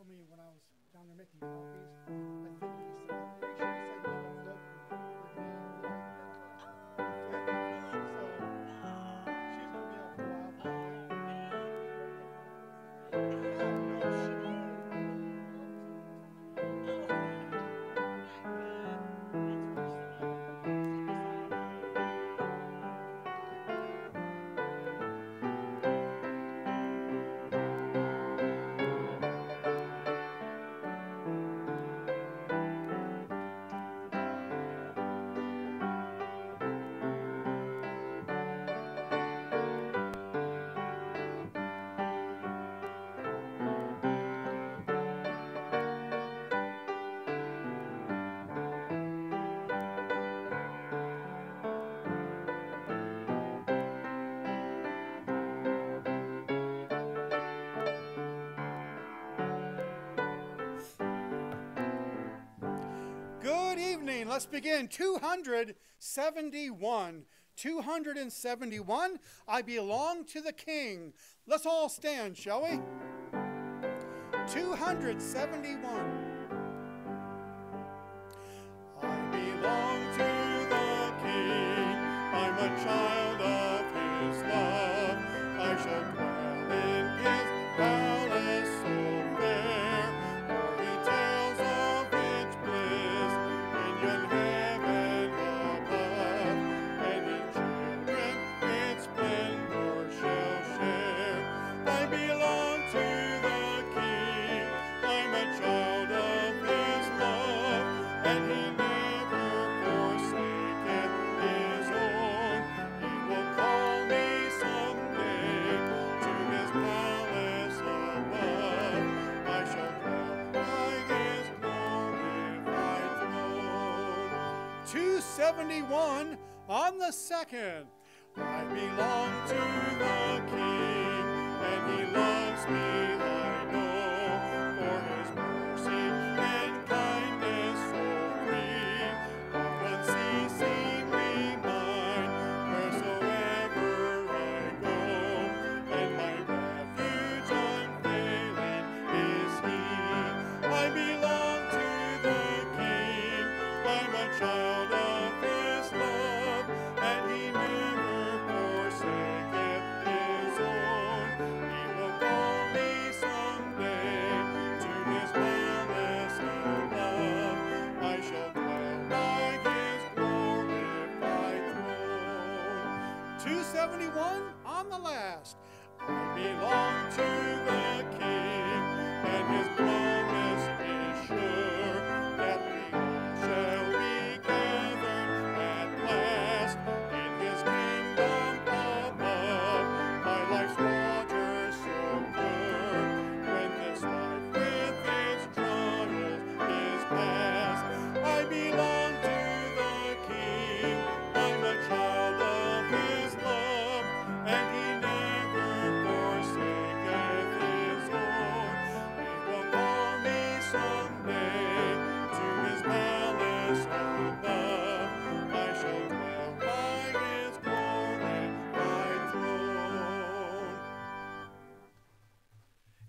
told me when I was down there making evening. Let's begin. 271. 271. I belong to the King. Let's all stand, shall we? 271. 271 on the second. I belong to the King, and He loves me, I know,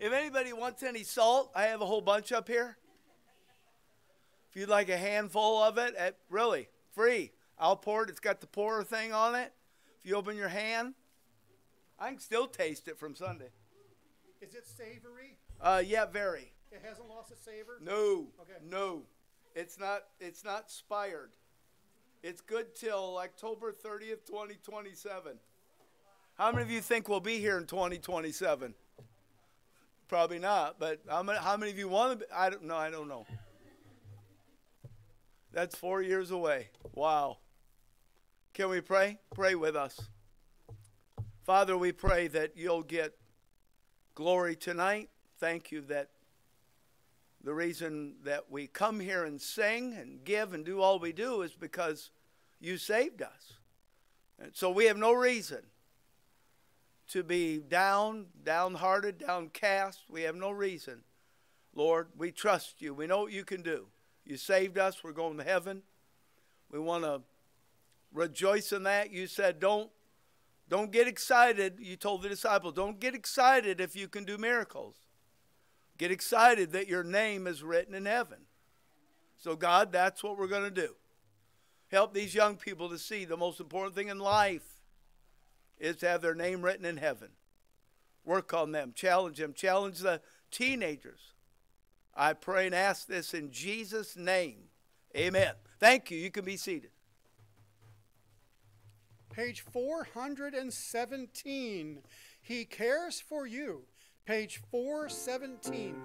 If anybody wants any salt, I have a whole bunch up here. If you'd like a handful of it, at, really free. I'll pour it. It's got the pourer thing on it. If you open your hand, I can still taste it from Sunday. Is it savory? Uh, yeah, very. It hasn't lost its savor? No, Okay. no, it's not. It's not expired. It's good till October 30th, 2027. How many of you think we'll be here in 2027? Probably not. But how many? How many of you want to? Be, I don't know. I don't know. That's four years away. Wow. Can we pray? Pray with us. Father, we pray that you'll get glory tonight. Thank you that the reason that we come here and sing and give and do all we do is because you saved us. And so we have no reason to be down, downhearted, downcast. We have no reason. Lord, we trust you. We know what you can do. You saved us. We're going to heaven. We want to rejoice in that. You said, don't, don't get excited. You told the disciples, don't get excited if you can do miracles. Get excited that your name is written in heaven. So, God, that's what we're going to do. Help these young people to see the most important thing in life is to have their name written in heaven. Work on them, challenge them, challenge the teenagers. I pray and ask this in Jesus' name. Amen. Thank you. You can be seated. Page 417. He cares for you. Page 417.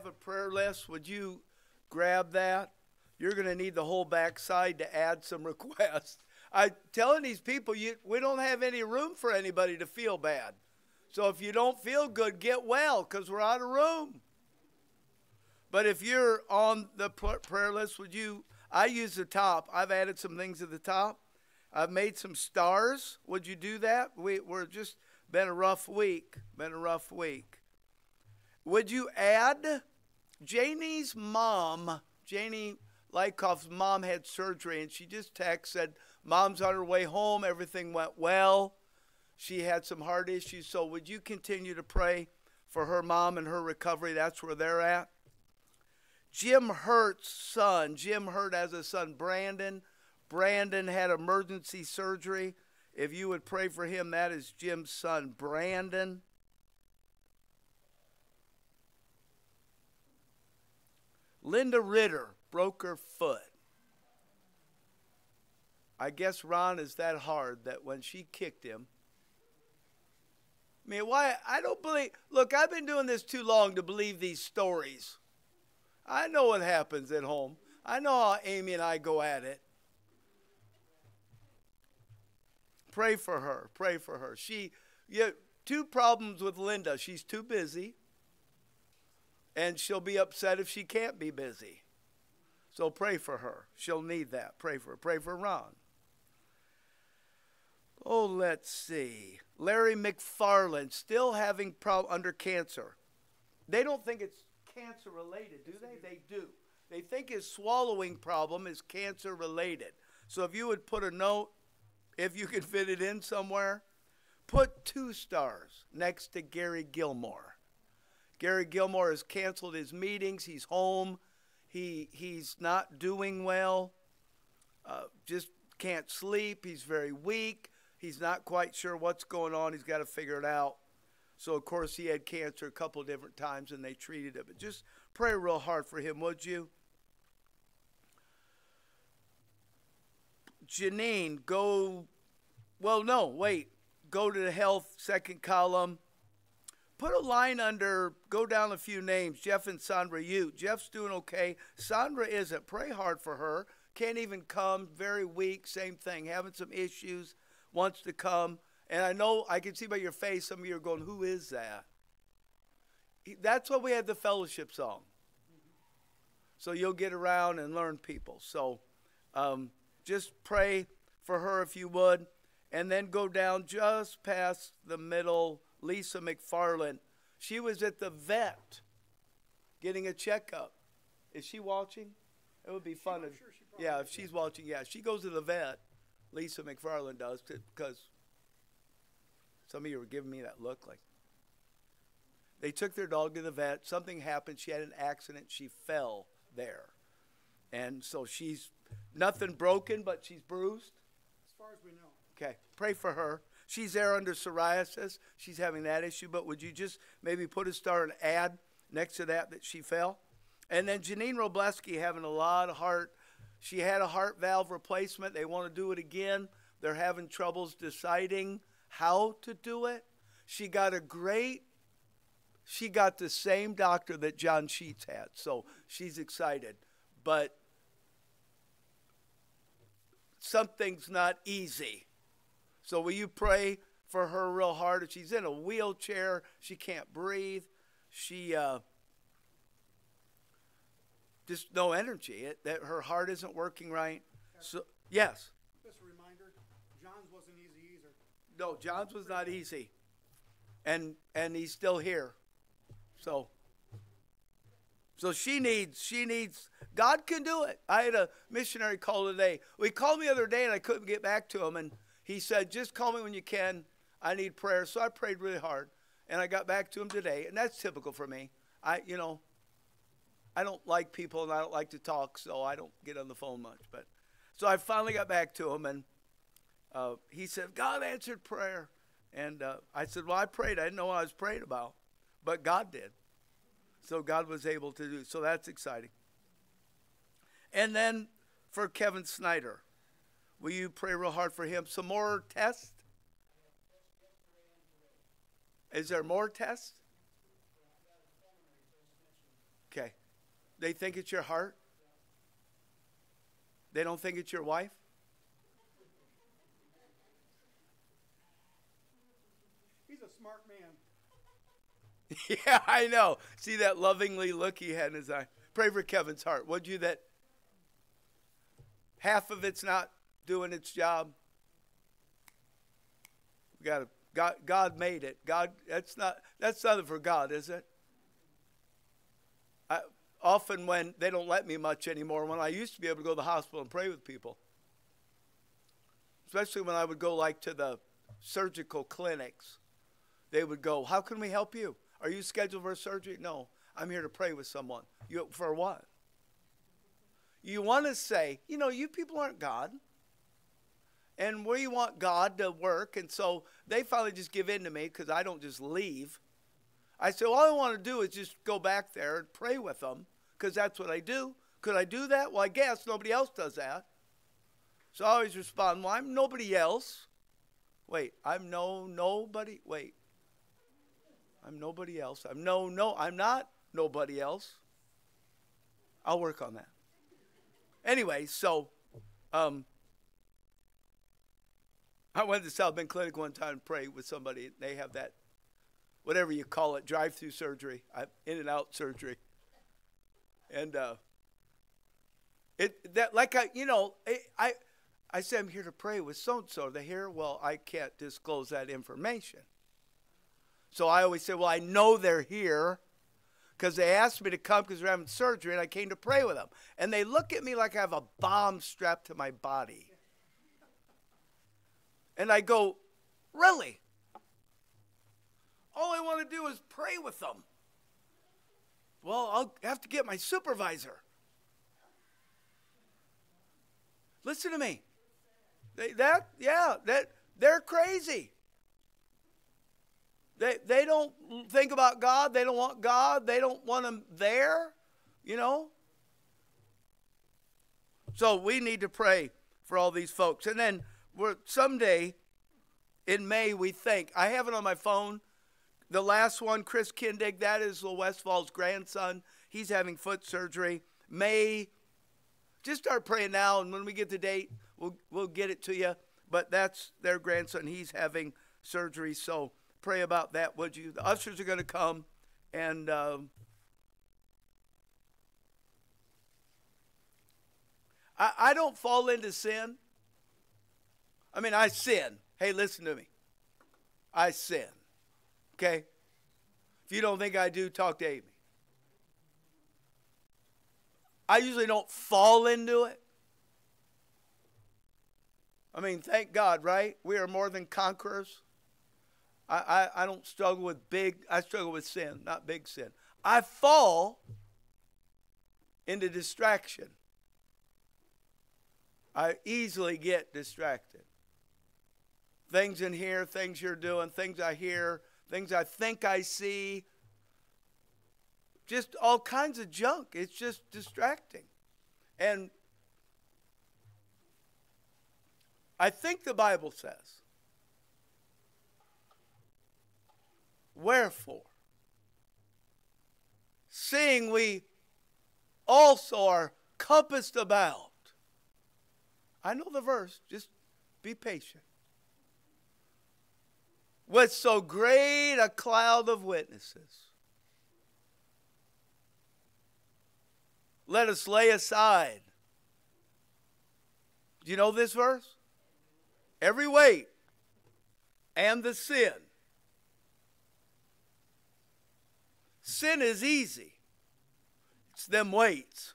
Have a prayer list, would you grab that? You're going to need the whole backside to add some requests. I'm telling these people, you, we don't have any room for anybody to feel bad. So if you don't feel good, get well because we're out of room. But if you're on the prayer list, would you? I use the top. I've added some things at the top. I've made some stars. Would you do that? We, we're just been a rough week. Been a rough week. Would you add Janie's mom? Janie Lykoff's mom had surgery, and she just texted said, "Mom's on her way home. Everything went well. She had some heart issues. So would you continue to pray for her mom and her recovery? That's where they're at." Jim Hurt's son, Jim Hurt has a son, Brandon. Brandon had emergency surgery. If you would pray for him, that is Jim's son, Brandon. Linda Ritter broke her foot. I guess Ron is that hard that when she kicked him, I mean, why? I don't believe. Look, I've been doing this too long to believe these stories. I know what happens at home. I know how Amy and I go at it. Pray for her. Pray for her. She, you two problems with Linda. She's too busy, and she'll be upset if she can't be busy. So pray for her. She'll need that. Pray for her. Pray for Ron. Oh, let's see. Larry McFarland still having problem under cancer. They don't think it's cancer related, do they? They do. They think his swallowing problem is cancer related. So if you would put a note, if you could fit it in somewhere, put two stars next to Gary Gilmore. Gary Gilmore has canceled his meetings. He's home. He he's not doing well. Uh, just can't sleep. He's very weak. He's not quite sure what's going on. He's got to figure it out. So, of course, he had cancer a couple different times and they treated it. But just pray real hard for him, would you? Janine, go. Well, no, wait. Go to the health, second column. Put a line under, go down a few names. Jeff and Sandra You. Jeff's doing okay. Sandra isn't. Pray hard for her. Can't even come. Very weak. Same thing. Having some issues. Wants to come. And I know I can see by your face, some of you are going, Who is that? That's why we had the fellowship song. So you'll get around and learn people. So um, just pray for her if you would. And then go down just past the middle, Lisa McFarland. She was at the vet getting a checkup. Is she watching? It would be fun. If, sure yeah, if she's watching, yeah. She goes to the vet. Lisa McFarland does because some of you were giving me that look like. They took their dog to the vet. Something happened. She had an accident. She fell there. And so she's nothing broken, but she's bruised. As far as we know. Okay. Pray for her. She's there under psoriasis. She's having that issue, but would you just maybe put a star and add next to that that she fell? And then Janine Robleski having a lot of heart. She had a heart valve replacement. They want to do it again. They're having troubles deciding how to do it. She got a great, she got the same doctor that John Sheets had. So she's excited. But something's not easy. So will you pray for her real hard? She's in a wheelchair. She can't breathe. She uh, just no energy. It, that her heart isn't working right. So yes. Just a reminder, John's wasn't easy either. No, John's was not easy. And and he's still here. So so she needs she needs God can do it. I had a missionary call today. He called me the other day and I couldn't get back to him and he said, "Just call me when you can. I need prayer." So I prayed really hard and I got back to him today, and that's typical for me. I, you know, I don't like people and I don't like to talk, so I don't get on the phone much. But so I finally got back to him, and uh, he said, God answered prayer. And uh, I said, Well, I prayed. I didn't know what I was praying about, but God did. So God was able to do. So that's exciting. And then for Kevin Snyder, will you pray real hard for him? Some more tests? Is there more tests? Okay. They think it's your heart? They don't think it's your wife? He's a smart man. yeah, I know. See that lovingly look he had in his eye. Pray for Kevin's heart, would you? That half of it's not doing its job. We got. God, God made it. God, that's not that's nothing for God, is it? I, often when they don't let me much anymore, when I used to be able to go to the hospital and pray with people, especially when I would go like to the surgical clinics, they would go, "How can we help you? Are you scheduled for surgery?" No, I'm here to pray with someone. You for what? You want to say, you know, you people aren't God and we want God to work. And so they finally just give in to me because I don't just leave. I said, all I want to do is just go back there and pray with them because that's what I do. Could I do that? Well, I guess nobody else does that. So I always respond, well, I'm nobody else. Wait, I'm no nobody. Wait, I'm nobody else. I'm no, no, I'm not nobody else. I'll work on that. Anyway, so um, I went to South Bend Clinic one time and prayed with somebody. They have that, whatever you call it, drive-through surgery, in and out surgery, and uh, it that like I you know I I said I'm here to pray with so and so. They hear well I can't disclose that information. So I always say well I know they're here because they asked me to come because they're having surgery and I came to pray with them. And they look at me like I have a bomb strapped to my body. And I go, Really? All I want to do is pray with them. Well, I'll have to get my supervisor. Listen to me. They, that, yeah, that they're crazy. They, they don't think about God. They don't want God. They don't want Him there, you know? So we need to pray for all these folks. And then someday in May, we think. I have it on my phone. The last one, Chris Kindig, that is Will Westfall's grandson. He's having foot surgery. May, just start praying now, and when we get the date, we'll, we'll get it to you. But that's their grandson. He's having surgery, so pray about that, would you? The ushers are going to come, and um, I, I don't fall into sin. I mean, I sin. Hey, listen to me. I sin. Okay? If you don't think I do, talk to Amy. I usually don't fall into it. I mean, thank God, right? We are more than conquerors. I, I, I don't struggle with big, I struggle with sin, not big sin. I fall into distraction. I easily get distracted things in here, things you're doing, things I hear, things I think I see, just all kinds of junk. It's just distracting. And I think the Bible says, Wherefore, seeing we also are compassed about. I know the verse, just be patient with so great a cloud of witnesses. Let us lay aside. Do you know this verse? Every weight and the sin. Sin is easy. It's them weights.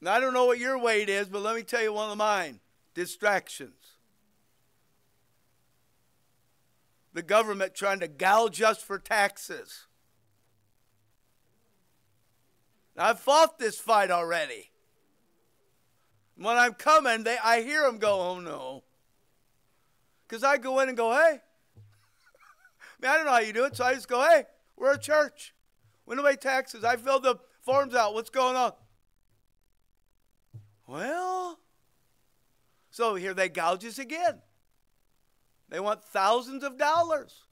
Now, I don't know what your weight is, but let me tell you one of mine distractions. The government trying to gouge us for taxes. Now, I've fought this fight already. When I'm coming, they, I hear them go, oh no. Because I go in and go, hey. I, mean, I don't know how you do it, so I just go, hey, we're a church. We don't pay taxes. I filled the forms out. What's going on? Well, so here they gouge us again. They want thousands of dollars.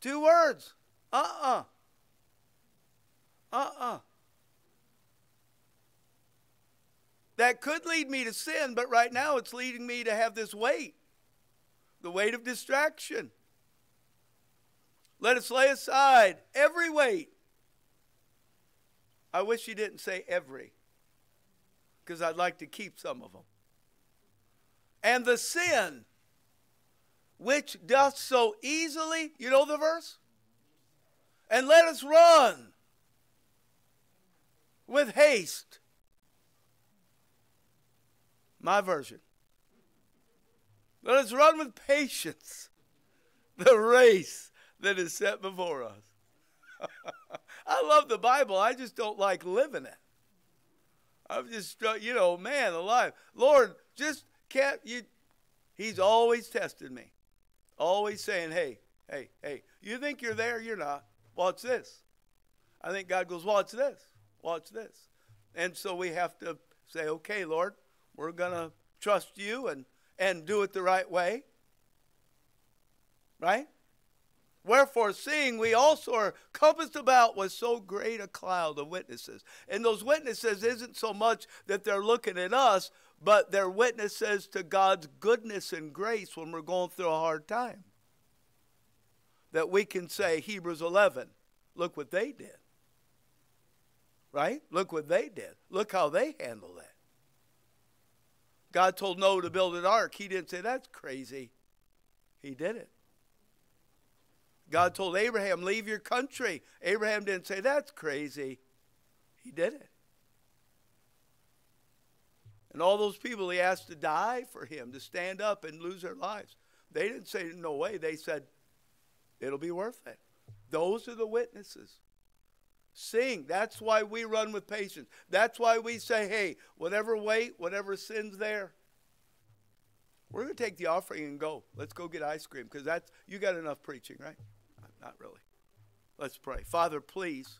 Two words. Uh uh-uh. uh Uh uh That could lead me to sin, but right now it's leading me to have this weight the weight of distraction. Let us lay aside every weight. I wish you didn't say every, because I'd like to keep some of them. And the sin which doth so easily, you know the verse? And let us run with haste. My version. Let us run with patience the race that is set before us. I love the Bible. I just don't like living it. I'm just, you know, man alive. Lord, just can't you? He's always testing me, always saying, hey, hey, hey, you think you're there? You're not. Watch this. I think God goes, watch this, watch this. And so we have to say, okay, Lord, we're going to trust you and, and do it the right way. Right? Wherefore, seeing we also are compassed about with so great a cloud of witnesses. And those witnesses isn't so much that they're looking at us, but they're witnesses to God's goodness and grace when we're going through a hard time. That we can say, Hebrews 11, look what they did. Right? Look what they did. Look how they handled it. God told Noah to build an ark. He didn't say, that's crazy. He did it. God told Abraham, leave your country. Abraham didn't say, that's crazy. He did it. And all those people he asked to die for him, to stand up and lose their lives, they didn't say, no way. They said, it'll be worth it. Those are the witnesses. Sing. That's why we run with patience. That's why we say, hey, whatever weight, whatever sin's there, we're going to take the offering and go. Let's go get ice cream because that's you got enough preaching, right? Uh, not really. Let's pray. Father, please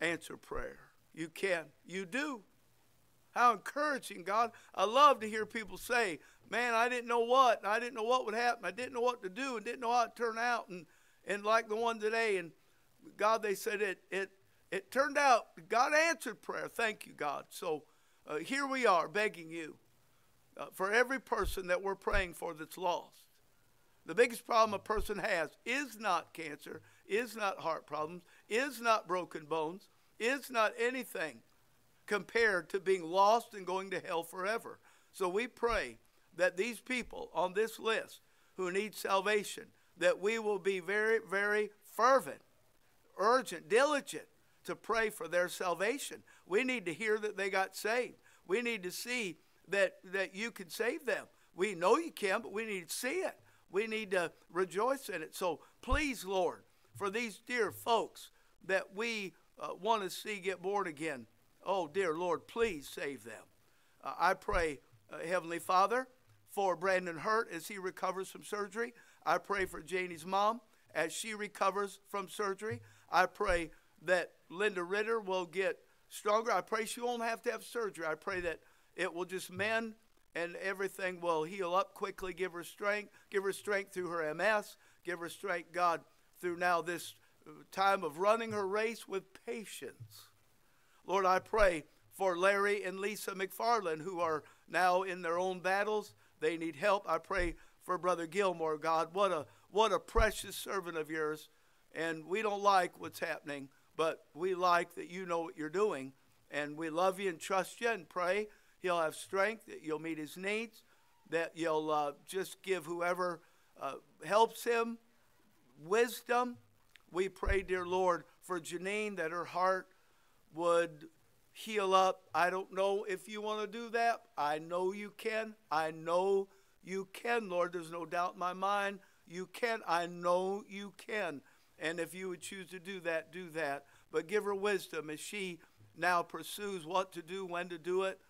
answer prayer. You can. You do. How encouraging, God. I love to hear people say, man, I didn't know what, I didn't know what would happen. I didn't know what to do and didn't know how it turned out. And, and like the one today, and God, they said it, it, it turned out, God answered prayer. Thank you, God. So uh, here we are begging you uh, for every person that we're praying for that's lost. The biggest problem a person has is not cancer, is not heart problems, is not broken bones, is not anything compared to being lost and going to hell forever. So we pray that these people on this list who need salvation, that we will be very, very fervent, urgent, diligent to pray for their salvation. We need to hear that they got saved. We need to see that, that you can save them. We know you can, but we need to see it. We need to rejoice in it. So please, Lord, for these dear folks that we uh, want to see get born again, oh, dear Lord, please save them. Uh, I pray, uh, Heavenly Father, for Brandon Hurt as he recovers from surgery. I pray for Janie's mom as she recovers from surgery. I pray that Linda Ritter will get stronger. I pray she won't have to have surgery. I pray that it will just mend and everything will heal up quickly. Give her strength. Give her strength through her MS. Give her strength, God, through now this uh, time of running her race with patience. Lord, I pray for Larry and Lisa McFarland, who are now in their own battles. They need help. I pray for Brother Gilmore, God. What a what a precious servant of yours. And we don't like what's happening, but we like that you know what you're doing. And we love you and trust you and pray He'll have strength, that you'll meet his needs, that you'll uh, just give whoever uh, helps him wisdom. We pray, dear Lord, for Janine that her heart would heal up. I don't know if you want to do that. I know you can. I know you can, Lord. There's no doubt in my mind. You can. I know you can. And if you would choose to do that, do that. But give her wisdom as she now pursues what to do, when to do it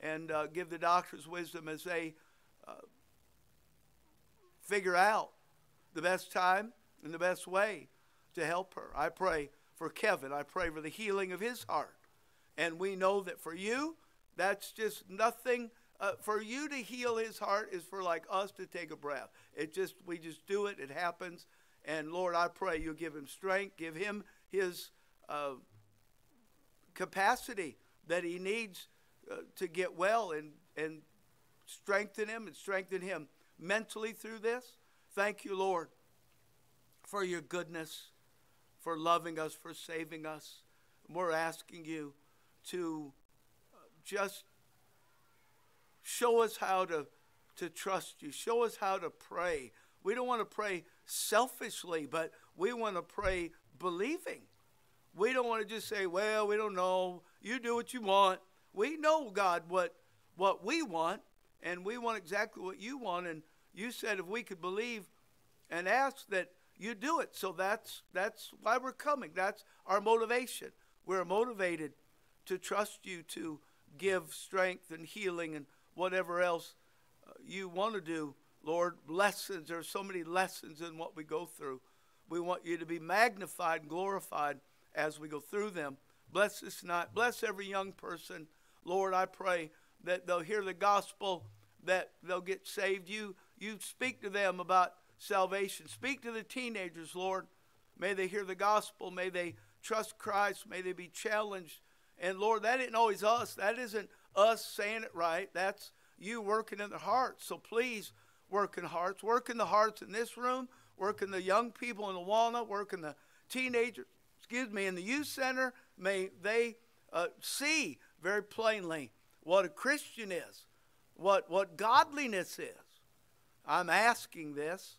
and uh, give the doctors wisdom as they uh, figure out the best time and the best way to help her. I pray for Kevin. I pray for the healing of his heart. And we know that for you, that's just nothing. Uh, for you to heal his heart is for like us to take a breath. It just we just do it. It happens. And Lord, I pray you give him strength, give him his uh, capacity that he needs uh, to get well and, and strengthen him and strengthen him mentally through this. Thank you, Lord, for your goodness, for loving us, for saving us. We're asking you to uh, just show us how to, to trust you, show us how to pray. We don't want to pray selfishly, but we want to pray believing. We don't want to just say, well, we don't know. You do what you want. We know, God, what, what we want, and we want exactly what you want. And you said if we could believe and ask that you do it. So that's, that's why we're coming. That's our motivation. We're motivated to trust you to give strength and healing and whatever else uh, you want to do. Lord, lessons. There are so many lessons in what we go through. We want you to be magnified and glorified as we go through them. Bless this night. Bless every young person. Lord, I pray that they'll hear the gospel, that they'll get saved. You, you speak to them about salvation. Speak to the teenagers, Lord. May they hear the gospel. May they trust Christ. May they be challenged. And Lord, that isn't always us. That isn't us saying it right. That's you working in the hearts. So please work in hearts. Work in the hearts in this room. Work in the young people in the walnut. Work in the teenagers excuse me, in the youth center, may they uh, see very plainly what a Christian is, what, what godliness is. I'm asking this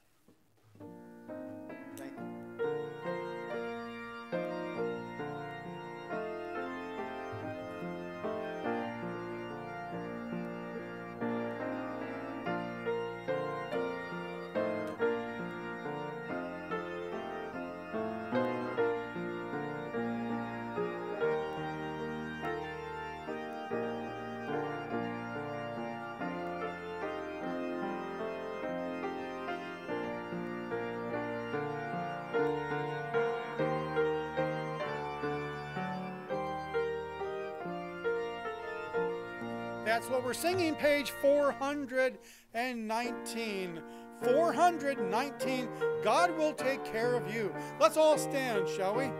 That's what we're singing, page 419. 419. God will take care of you. Let's all stand, shall we?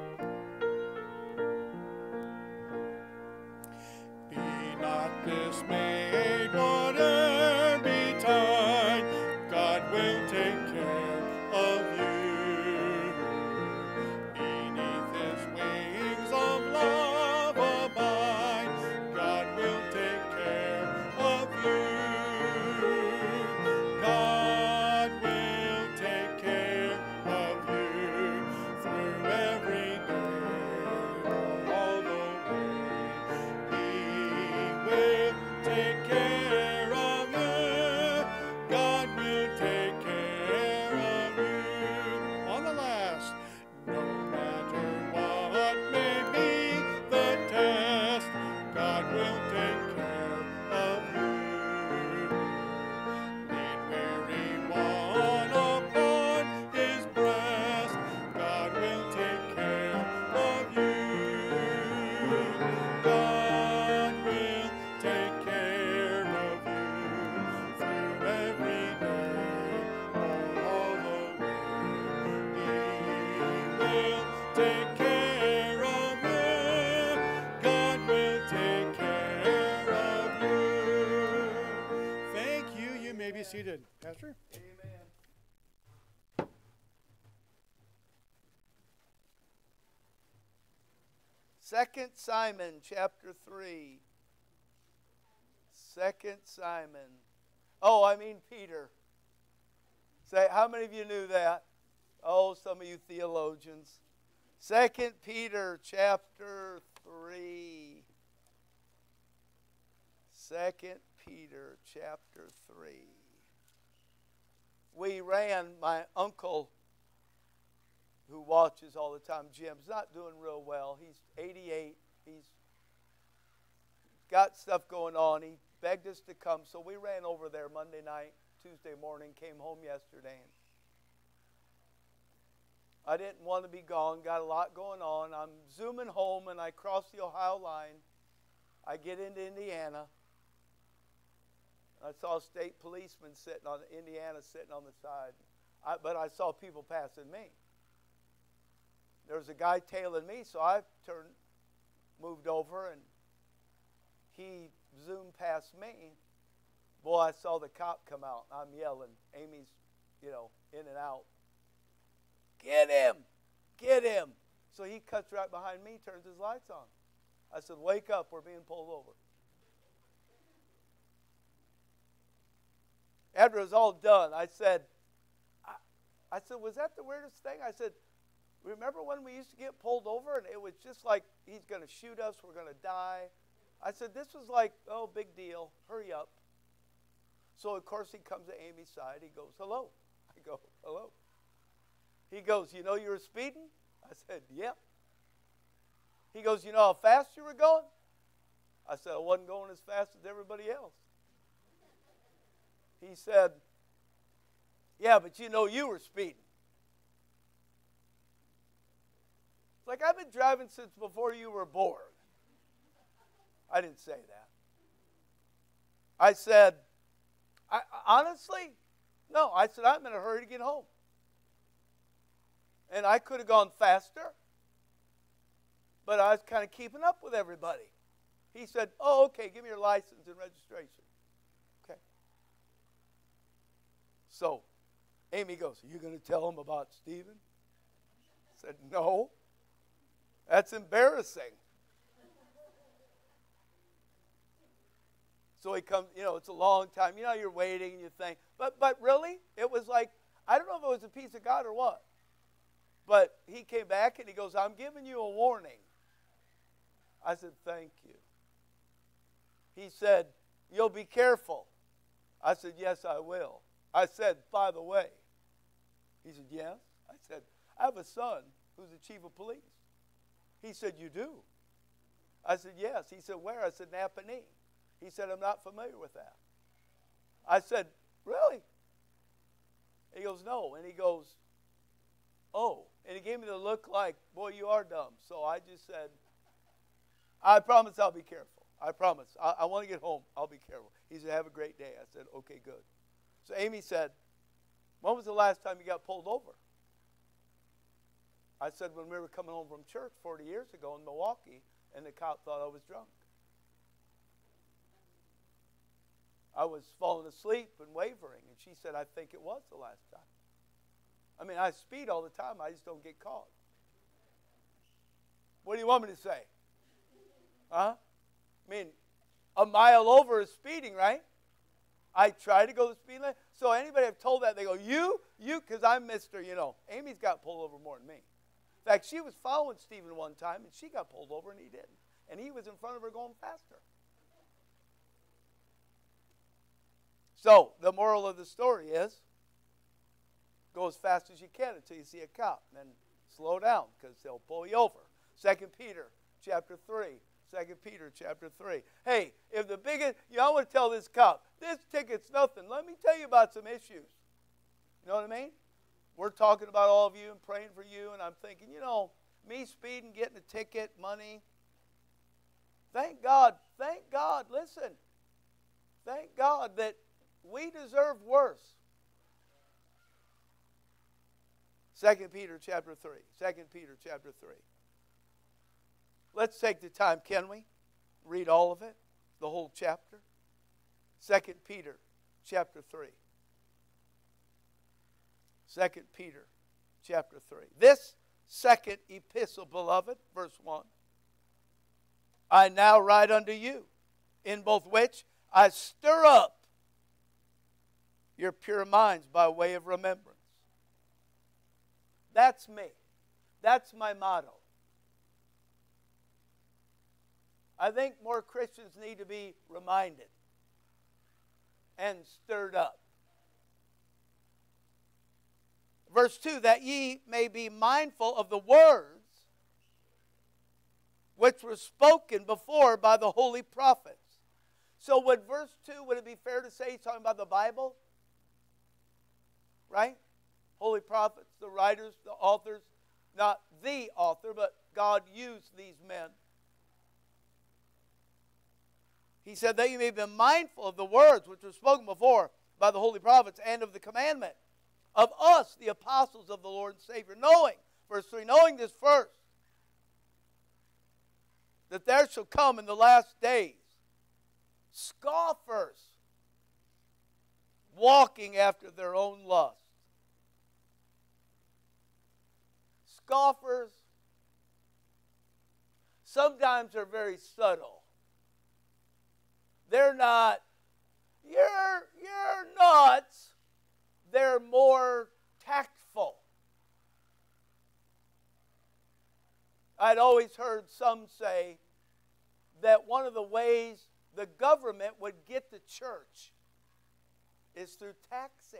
Seated, Pastor. Amen. Second Simon chapter 3. Second Simon. Oh, I mean Peter. Say, how many of you knew that? Oh, some of you theologians. Second Peter chapter 3. Second Peter chapter 3 we ran my uncle who watches all the time jim's not doing real well. He's 88 he's got stuff going on. He begged us to come. So we ran over there monday night tuesday morning came home yesterday and i didn't want to be gone. Got a lot going on. I'm zooming home and i cross the ohio line. I get into indiana I saw state policemen sitting on Indiana sitting on the side, I, but I saw people passing me. there was a guy tailing me, so I turned, moved over, and he zoomed past me. Boy, I saw the cop come out. I'm yelling. Amy's, you know, in and out. Get him! Get him! So he cuts right behind me, turns his lights on. I said, Wake up, we're being pulled over. After it was all done, I said, I, I said, was that the weirdest thing? I said, remember when we used to get pulled over and it was just like he's going to shoot us, we're going to die. I said, this was like, oh, big deal, hurry up. So, of course, he comes to Amy's side. He goes, hello. I go, hello. He goes, you know you were speeding? I said, yep. He goes, you know how fast you were going? I said, I wasn't going as fast as everybody else. He said, yeah, but you know you were speeding. It's like I've been driving since before you were born. I didn't say that. I said, I, honestly, no. I said, I'm in a hurry to get home. And I could have gone faster, but I was kind of keeping up with everybody. He said, Oh, okay, give me your license and registration. Okay. So Amy goes, Are you going to tell him about Stephen? I said, No. That's embarrassing. So he comes, you know, it's a long time. You know, you're waiting and you think, but but really, it was like, I don't know if it was a peace of God or what. But he came back and he goes, I'm giving you a warning. I said, Thank you. He said, You'll be careful. I said, Yes, I will. I said, By the way. He said, Yes. I said, I have a son who's the chief of police. He said, You do? I said, Yes. He said, Where? I said, Nappanee. He said, I'm not familiar with that. I said, Really? He goes, No. And he goes, Oh. And he gave me the look like, Boy, you are dumb. So I just said, I promise I'll be careful. I promise. I, I want to get home. I'll be careful. He said, Have a great day. I said, Okay, good. So Amy said, When was the last time you got pulled over? I said, When we were coming home from church 40 years ago in Milwaukee, and the cop thought I was drunk. I was falling asleep and wavering, and she said, I think it was the last time. I mean, I speed all the time, I just don't get caught. What do you want me to say? Huh? I mean, a mile over is speeding, right? I try to go the speed limit. So anybody I've told that, they go, you, you, because I'm Mr. You know, Amy's got pulled over more than me. In fact, she was following Stephen one time, and she got pulled over, and he didn't. And he was in front of her going faster. So the moral of the story is go as fast as you can until you see a cop, and then slow down because they'll pull you over. Second Peter chapter 3. Second Peter chapter 3. Hey, if the biggest, y'all want to tell this cop, this ticket's nothing. Let me tell you about some issues. You know what I mean? We're talking about all of you and praying for you, and I'm thinking, you know, me speeding, getting a ticket, money. Thank God, thank God, listen. Thank God that we deserve worse. 2 Peter chapter 3. 2 Peter chapter 3. Let's take the time, can we? Read all of it, the whole chapter. 2 Peter chapter 3. 2 Peter chapter 3. This second epistle, beloved, verse 1. I now write unto you, in both which I stir up your pure minds by way of remembrance. That's me. That's my motto. I think more Christians need to be reminded and stirred up. Verse 2 that ye may be mindful of the words which were spoken before by the holy prophets. So, would verse 2, would it be fair to say he's talking about the Bible? right? Holy prophets, the writers, the authors, not the author, but God used these men. He said that you may be mindful of the words which were spoken before by the holy prophets and of the commandment of us, the apostles of the Lord and Savior, knowing verse 3 knowing this first, that there shall come in the last days scoffers walking after their own lust. Scoffers sometimes are very subtle. They're not, you're, you're nuts. They're more tactful. I'd always heard some say that one of the ways the government would get the church is through taxing.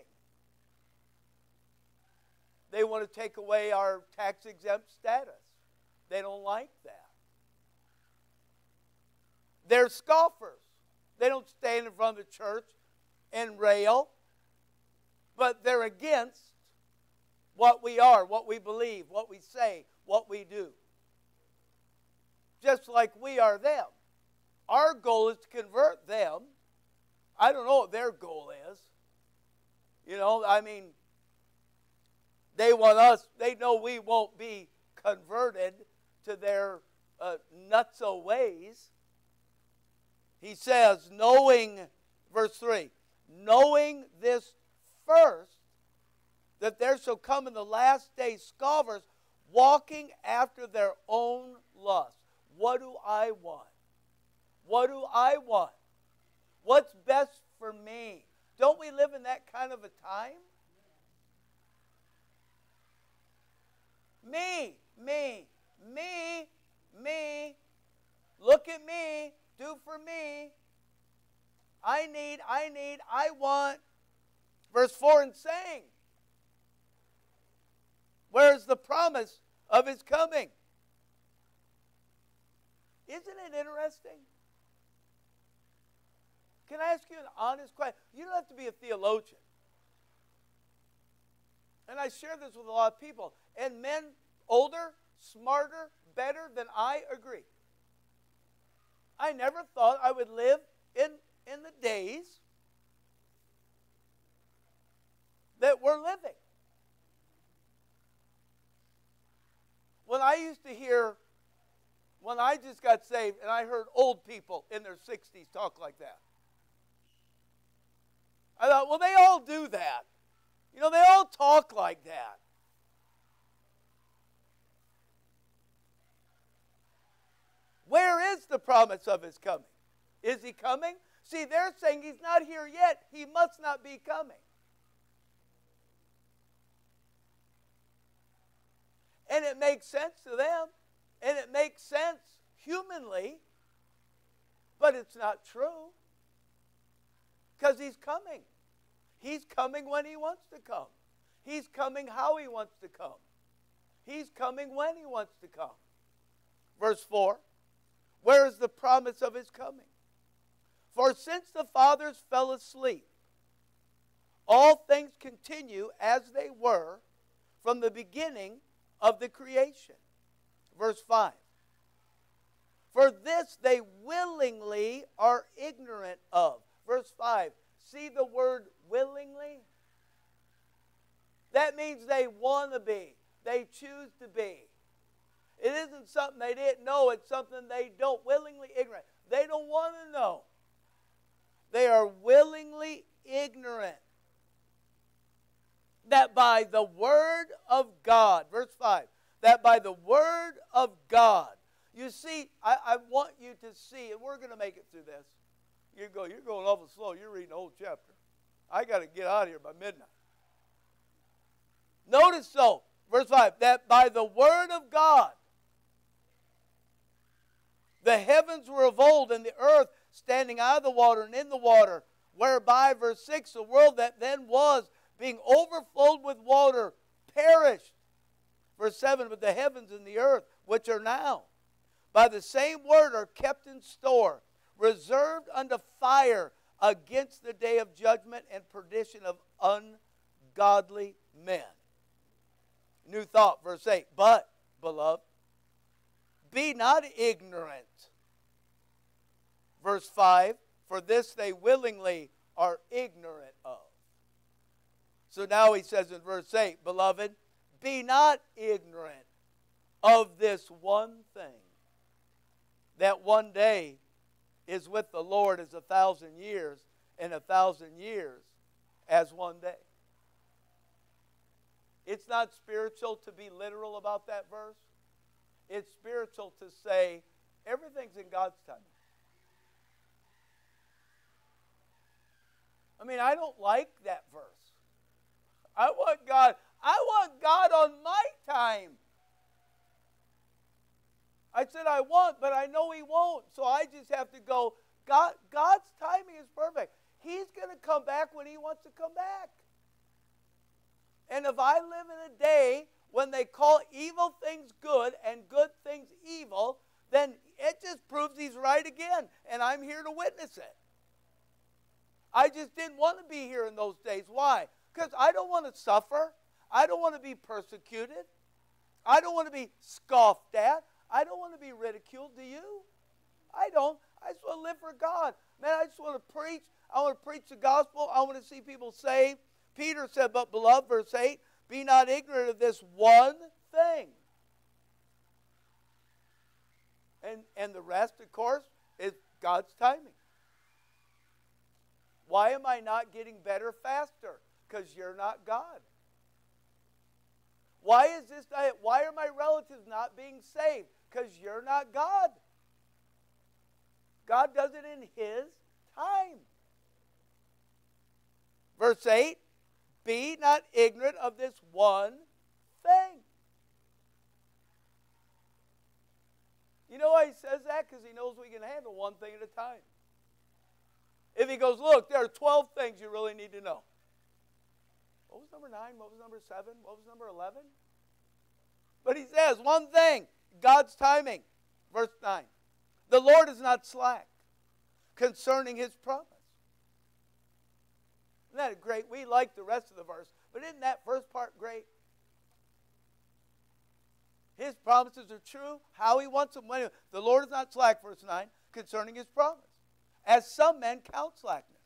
They want to take away our tax exempt status. They don't like that. They're scoffers. They don't stand in front of the church and rail, but they're against what we are, what we believe, what we say, what we do. Just like we are them. Our goal is to convert them. I don't know what their goal is. You know, I mean, they want us, they know we won't be converted to their uh, nutso ways. He says, knowing, verse 3, knowing this first, that there shall come in the last days scoffers walking after their own lust. What do I want? What do I want? What's best for me? Don't we live in that kind of a time? Me, me, me, me. Look at me. Do for me. I need, I need, I want. Verse 4 and saying, Where's the promise of his coming? Isn't it interesting? Can I ask you an honest question? You don't have to be a theologian. And I share this with a lot of people. And men older, smarter, better than I agree. I never thought I would live in, in the days that we're living. When I used to hear, when I just got saved and I heard old people in their 60s talk like that, I thought, well, they all do that. You know, they all talk like that. Where is the promise of his coming? Is he coming? See, they're saying he's not here yet. He must not be coming. And it makes sense to them, and it makes sense humanly, but it's not true because he's coming. He's coming when he wants to come. He's coming how he wants to come. He's coming when he wants to come. Verse 4 Where is the promise of his coming? For since the fathers fell asleep, all things continue as they were from the beginning of the creation. Verse 5 For this they willingly are ignorant of. Verse 5 See the word willingly? That means they want to be, they choose to be. It isn't something they didn't know, it's something they don't willingly ignorant. They don't want to know. They are willingly ignorant. That by the word of God, verse 5, that by the word of God, you see, I, I want you to see, and we're going to make it through this. You go, you're going awful slow. You're reading the whole chapter. I got to get out of here by midnight. Notice so, verse 5, that by the word of God, the heavens were of old, and the earth standing out of the water and in the water, whereby, verse 6, the world that then was, being overflowed with water, perished. Verse 7, but the heavens and the earth, which are now, by the same word are kept in store reserved unto fire against the day of judgment and perdition of ungodly men. New thought, verse 8. But, beloved, be not ignorant. Verse 5 For this they willingly are ignorant of. So now he says in verse 8, Beloved, Be not ignorant of this one thing that one day is with the Lord as a thousand years, and a thousand years as one day. It's not spiritual to be literal about that verse. It's spiritual to say everything's in God's timing. I mean, I don't like that verse. I want God, I want God on my time. I said I want, but I know he won't. So I just have to go, God God's timing is perfect. He's going to come back when he wants to come back. And if I live in a day when they call evil things good and good things evil, then it just proves he's right again. And I'm here to witness it. I just didn't want to be here in those days. Why? Because I don't want to suffer. I don't want to be persecuted. I don't want to be scoffed at. I don't want to be ridiculed. Do you? I don't. I just want to live for God. Man, I just want to preach. I want to preach the gospel. I want to see people saved. Peter said, But beloved, verse 8, be not ignorant of this one thing. And, and the rest, of course, is God's timing. Why am I not getting better faster? Because you're not God. Why is this? Why are my relatives not being saved? Because you're not God. God does it in His time. Verse 8 Be not ignorant of this one thing. You know why he says that? Because he knows we can handle one thing at a time. If he goes, Look, there are 12 things you really need to know. What was number 9? What was number 7? What was number 11? But he says one thing God's timing. Verse 9. The Lord is not slack concerning his promise. Isn't that great? We like the rest of the verse, but isn't that first part great? His promises are true. How he wants them. When the Lord is not slack, verse 9, concerning his promise, as some men count slackness,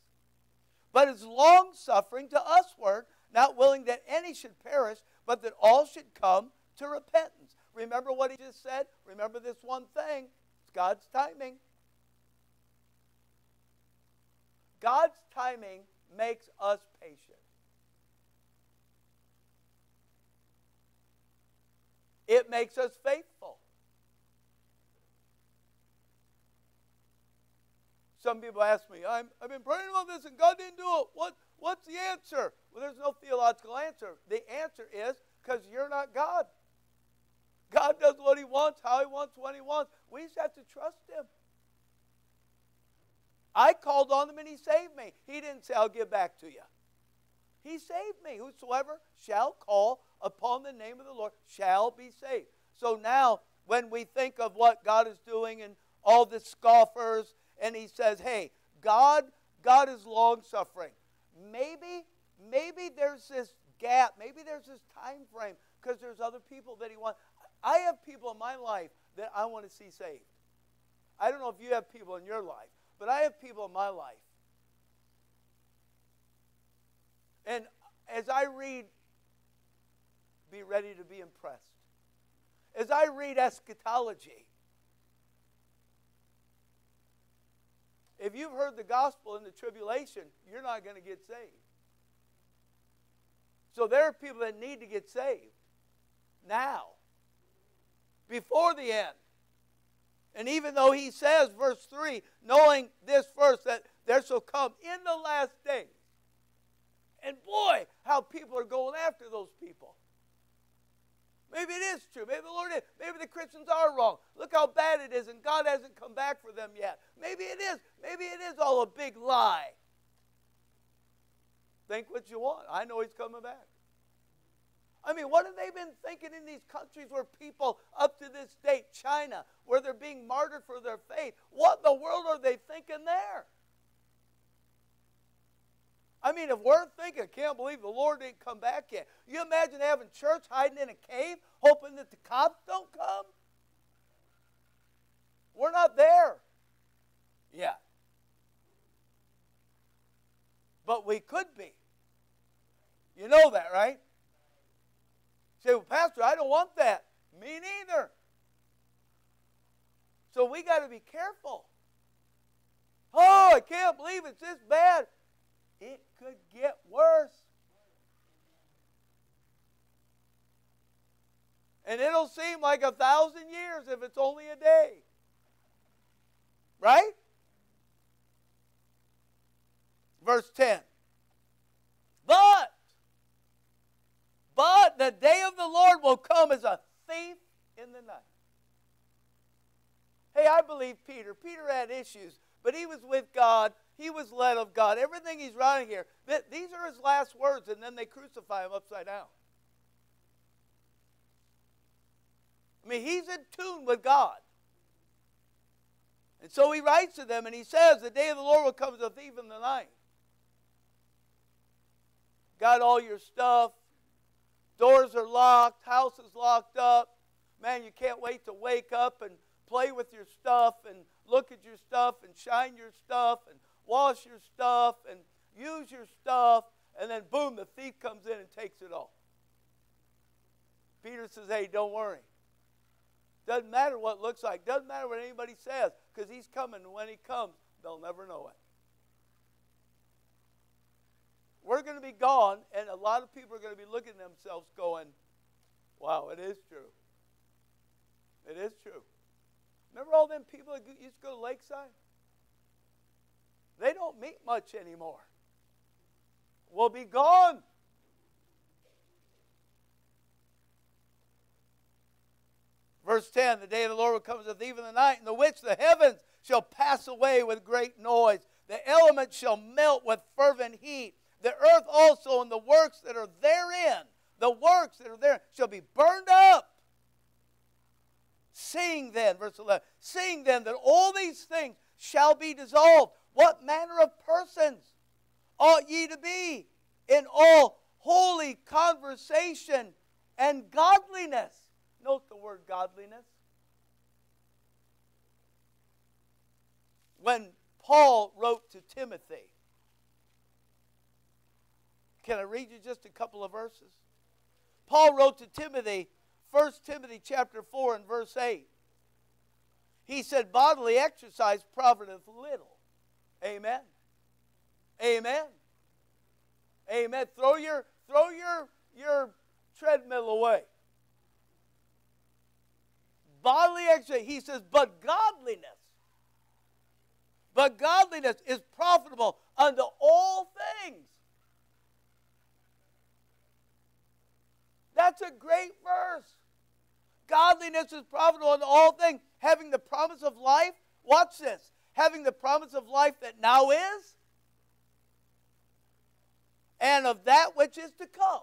but is long suffering to usward, not willing that any should perish, but that all should come to repentance. Remember what he just said? Remember this one thing it's God's timing. God's timing makes us patient. It makes us faithful. Some people ask me, i have been praying about this and God didn't do it. What, what's the answer? Well, there's no theological answer. The answer is because you're not God. God does what He wants, how He wants, when He wants. We just have to trust Him. I called on Him and He saved me. He didn't say, I'll give back to you. He saved me. Whosoever shall call upon the name of the Lord shall be saved. So now, when we think of what God is doing and all the scoffers, and He says, hey, God, God is long suffering. Maybe, maybe there's this gap. Maybe there's this time frame because there's other people that He wants. I have people in my life that I want to see saved. I don't know if you have people in your life, but I have people in my life. And as I read, be ready to be impressed. As I read eschatology, if you've heard the gospel in the tribulation, you're not going to get saved. So there are people that need to get saved now before the end. And even though he says, verse 3, knowing this first, that there shall come in the last days. And boy, how people are going after those people. Maybe it is true. Maybe the Lord is. Maybe the Christians are wrong. Look how bad it is, and God hasn't come back for them yet. Maybe it is. Maybe it is all a big lie. Think what you want. I know He's coming back. I mean, what have they been thinking in these countries where people, up to this date, China, where they're being martyred for their faith? What in the world are they thinking there? I mean, if we're thinking, I can't believe the Lord didn't come back yet. You imagine having church hiding in a cave, hoping that the cops don't come? We're not there yet. But we could be. You know that, right? Say, well, Pastor, I don't want that. Me neither. So we got to be careful. Oh, I can't believe it's this bad. It could get worse. And it'll seem like a thousand years if it's only a day. Right? Verse 10. But, but the day of the Lord will come as a thief in the night. Hey, I believe Peter. Peter had issues, but he was with God. He was led of God. Everything he's writing here, these are his last words, and then they crucify him upside down. I mean, he's in tune with God. And so he writes to them and he says, The day of the Lord will come as a thief in the night. Got all your stuff, doors are locked, house is locked up. Man, you can't wait to wake up and play with your stuff and look at your stuff and shine your stuff and wash your stuff and use your stuff. And then, boom, the thief comes in and takes it all. Peter says, Hey, don't worry. Doesn't matter what it looks like. Doesn't matter what anybody says because he's coming. And when he comes, they'll never know it. We're going to be gone, and a lot of people are going to be looking at themselves going, wow, it is true. It is true. Remember all them people that used to go to Lakeside? They don't meet much anymore. We'll be gone. Verse 10 The day of the Lord will come as a thief in the night, in the which the heavens shall pass away with great noise. The elements shall melt with fervent heat. The earth also and the works that are therein, the works that are there, shall be burned up. Seeing then, verse 11, seeing then that all these things shall be dissolved, what manner of persons ought ye to be in all holy conversation and godliness? Note the word godliness. When Paul wrote to Timothy, can I read you just a couple of verses? Paul wrote to Timothy, 1 Timothy chapter 4 and verse 8. He said, bodily exercise profiteth little. Amen. Amen. Amen. Throw your throw your your treadmill away bodily exercise. He says, but godliness. But godliness is profitable unto all things. That's a great verse. Godliness is profitable in all things, having the promise of life. Watch this. Having the promise of life that now is, and of that which is to come.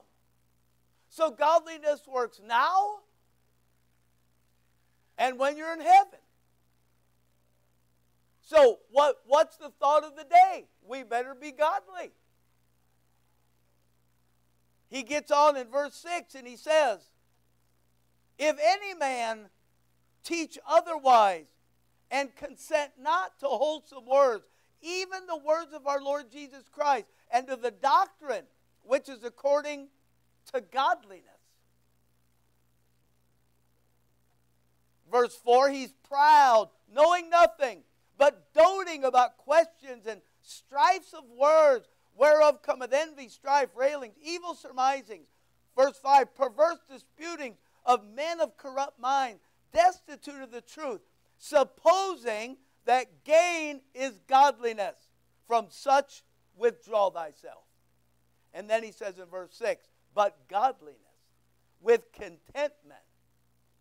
So godliness works now and when you're in heaven. So, what, what's the thought of the day? We better be godly. He gets on in verse 6 and he says, If any man teach otherwise and consent not to wholesome words, even the words of our Lord Jesus Christ, and to the doctrine which is according to godliness. Verse 4 He's proud, knowing nothing, but doting about questions and strifes of words, whereof cometh envy, strife, railings, evil surmisings. Verse 5 Perverse disputings of men of corrupt mind, destitute of the truth, supposing that gain is godliness. From such withdraw thyself. And then he says in verse 6 But godliness with contentment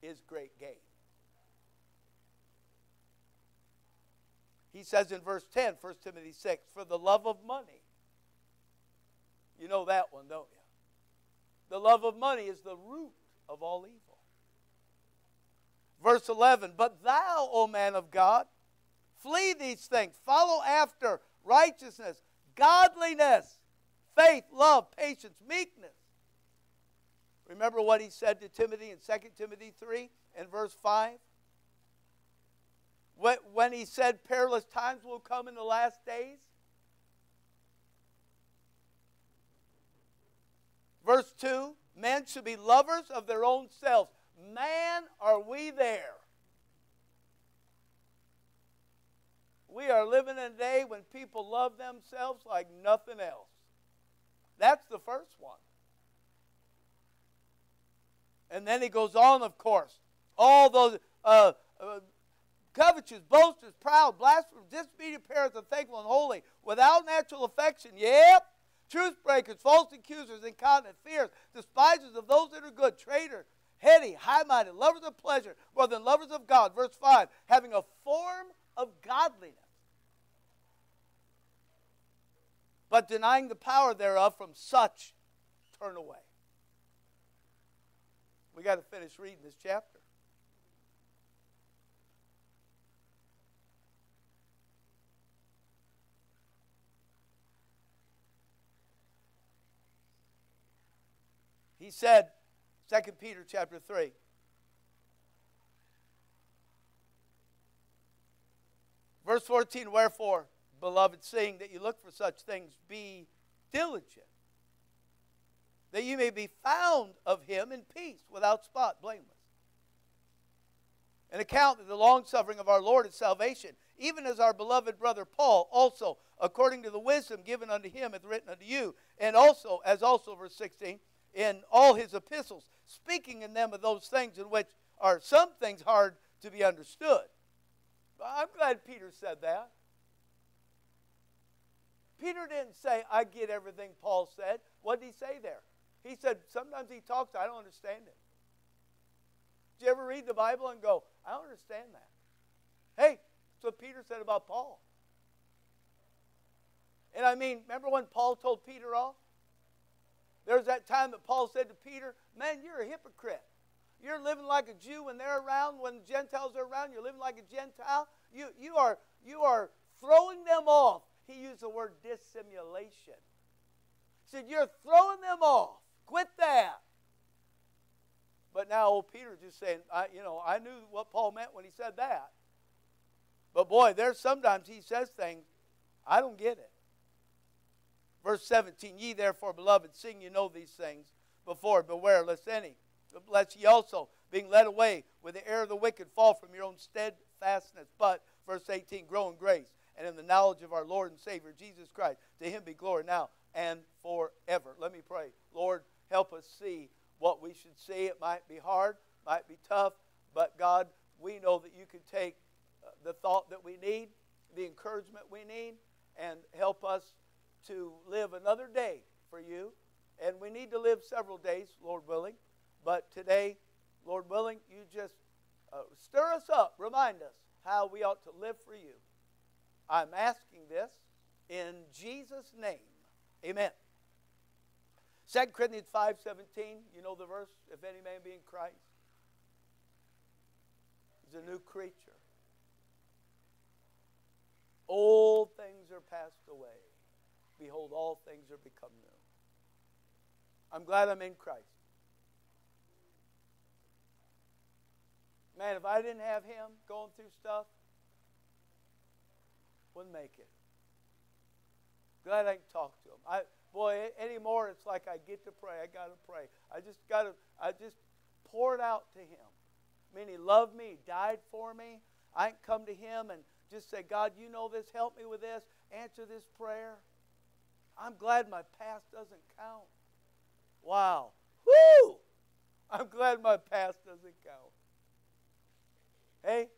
is great gain. He says in verse 10, 1 Timothy 6, for the love of money. You know that one, don't you? The love of money is the root of all evil. Verse 11, but thou, O man of God, flee these things, follow after righteousness, godliness, faith, love, patience, meekness. Remember what he said to Timothy in 2 Timothy 3 and verse 5? when he said perilous times will come in the last days? Verse 2 Men should be lovers of their own selves. Man, are we there? We are living in a day when people love themselves like nothing else. That's the first one. And then he goes on, of course. All those uh, uh, covetous, boasters, proud, blasphemers, disobedient parents, unthankful, and holy, without natural affection. Yep. Truth breakers, false accusers, incontinent, fierce, despisers of those that are good, traitors, heady, high minded, lovers of pleasure more than lovers of God. Verse 5 having a form of godliness, but denying the power thereof, from such turn away. We got to finish reading this chapter. He said, 2 Peter chapter 3. Verse 14, wherefore, beloved, seeing that you look for such things, be diligent, that you may be found of him in peace, without spot, blameless. An account that the long suffering of our Lord is salvation, even as our beloved brother Paul also, according to the wisdom given unto him, hath written unto you, and also, as also, verse 16, in all his epistles, speaking in them of those things in which are some things hard to be understood. I'm glad Peter said that. Peter didn't say, I get everything Paul said. What did he say there? He said, sometimes he talks, I don't understand it. Did you ever read the Bible and go, I don't understand that? Hey, that's what Peter said about Paul. And I mean, remember when Paul told Peter off? There was that time that Paul said to Peter, Man, you're a hypocrite. You're living like a Jew when they're around, when the Gentiles are around, you're living like a Gentile. You, you, are, you are throwing them off. He used the word dissimulation. He said, You're throwing them off. Quit that. But now old Peter just saying, I, you know, I knew what Paul meant when he said that. But boy, there's sometimes he says things, I don't get it. Verse 17, ye therefore, beloved, seeing you know these things before, beware lest any, lest ye also, being led away with the air of the wicked, fall from your own steadfastness. But, verse 18, grow in grace and in the knowledge of our Lord and Savior Jesus Christ. To him be glory now and forever. Let me pray. Lord, help us see what we should see. It might be hard, might be tough, but God, we know that you can take uh, the thought that we need, the encouragement we need, and help us to live another day for you. And we need to live several days, Lord willing. But today, Lord willing, you just uh, stir us up, remind us how we ought to live for you. I'm asking this in Jesus' name. Amen. 2 Corinthians 5:17, you know the verse, if any man be in Christ, he's a new creature. Old things are passed away behold, all things are become new. I'm glad I'm in Christ. Man, if I didn't have him going through stuff, wouldn't make it. Glad I can talk to him. I boy, anymore it's like I get to pray. I gotta pray. I just gotta I just pour it out to him. I mean, he loved me, he died for me. I can come to him and just say, God, you know this, help me with this, answer this prayer. I'm glad my past doesn't count. Wow. Woo! I'm glad my past doesn't count. Hey,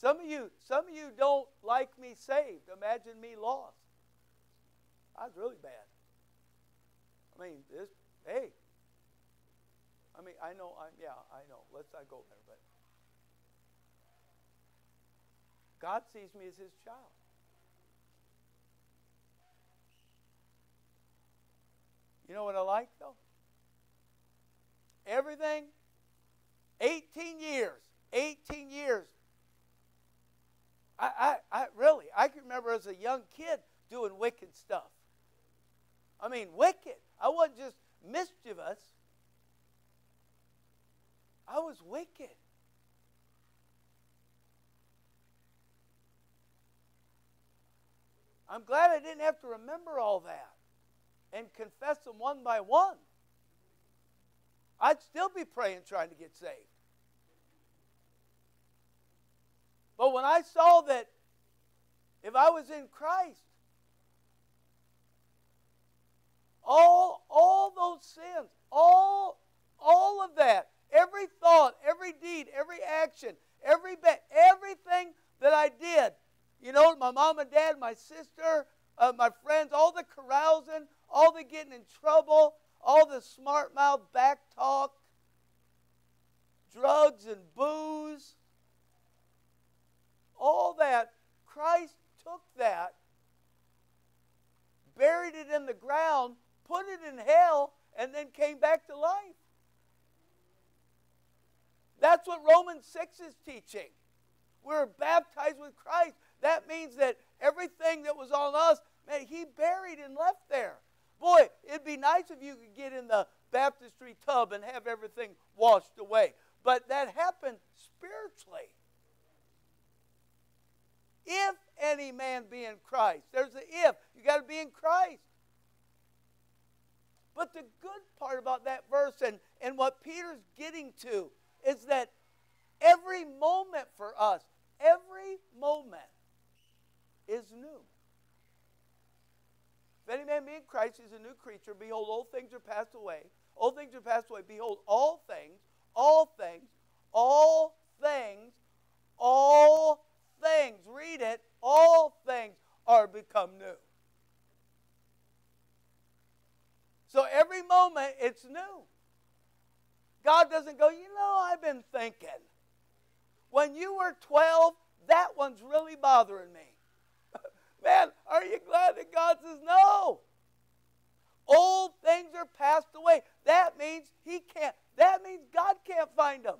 some of you, some of you don't like me saved. Imagine me lost. I was really bad. I mean, this, hey. I mean, I know, I'm, yeah, I know. Let's not go there, but God sees me as his child. You know what I like though? Everything, 18 years, 18 years. I, I, I really, I can remember as a young kid doing wicked stuff. I mean, wicked. I wasn't just mischievous. I was wicked. I'm glad I didn't have to remember all that and confess them one by one. I'd still be praying trying to get saved. But when I saw that if I was in Christ, all, all those sins, all, all of that, every thought, every deed, every action, every bet, everything that I did, you know, my mom and dad, my sister, uh, my friends, all the carousing, all the getting in trouble, all the smart mouth back talk, drugs and booze, all that, Christ took that, buried it in the ground, put it in hell, and then came back to life. That's what Romans 6 is teaching. We're baptized with Christ. That means that everything that was on us, man, he buried and left there. Boy, it'd be nice if you could get in the baptistry tub and have everything washed away. But that happened spiritually. If any man be in Christ, there's the if. You got to be in Christ. But the good part about that verse and, and what Peter's getting to is that every moment for us, every moment is new. If any man be in Christ, he's a new creature. Behold, old things are passed away. Old things are passed away. Behold, all things, all things, all things, all things, read it, all things are become new. So every moment it's new. God doesn't go, you know, I've been thinking. When you were 12, that one's really bothering me. Man, are you glad that God says no? Old things are passed away. That means he can't, that means God can't find them.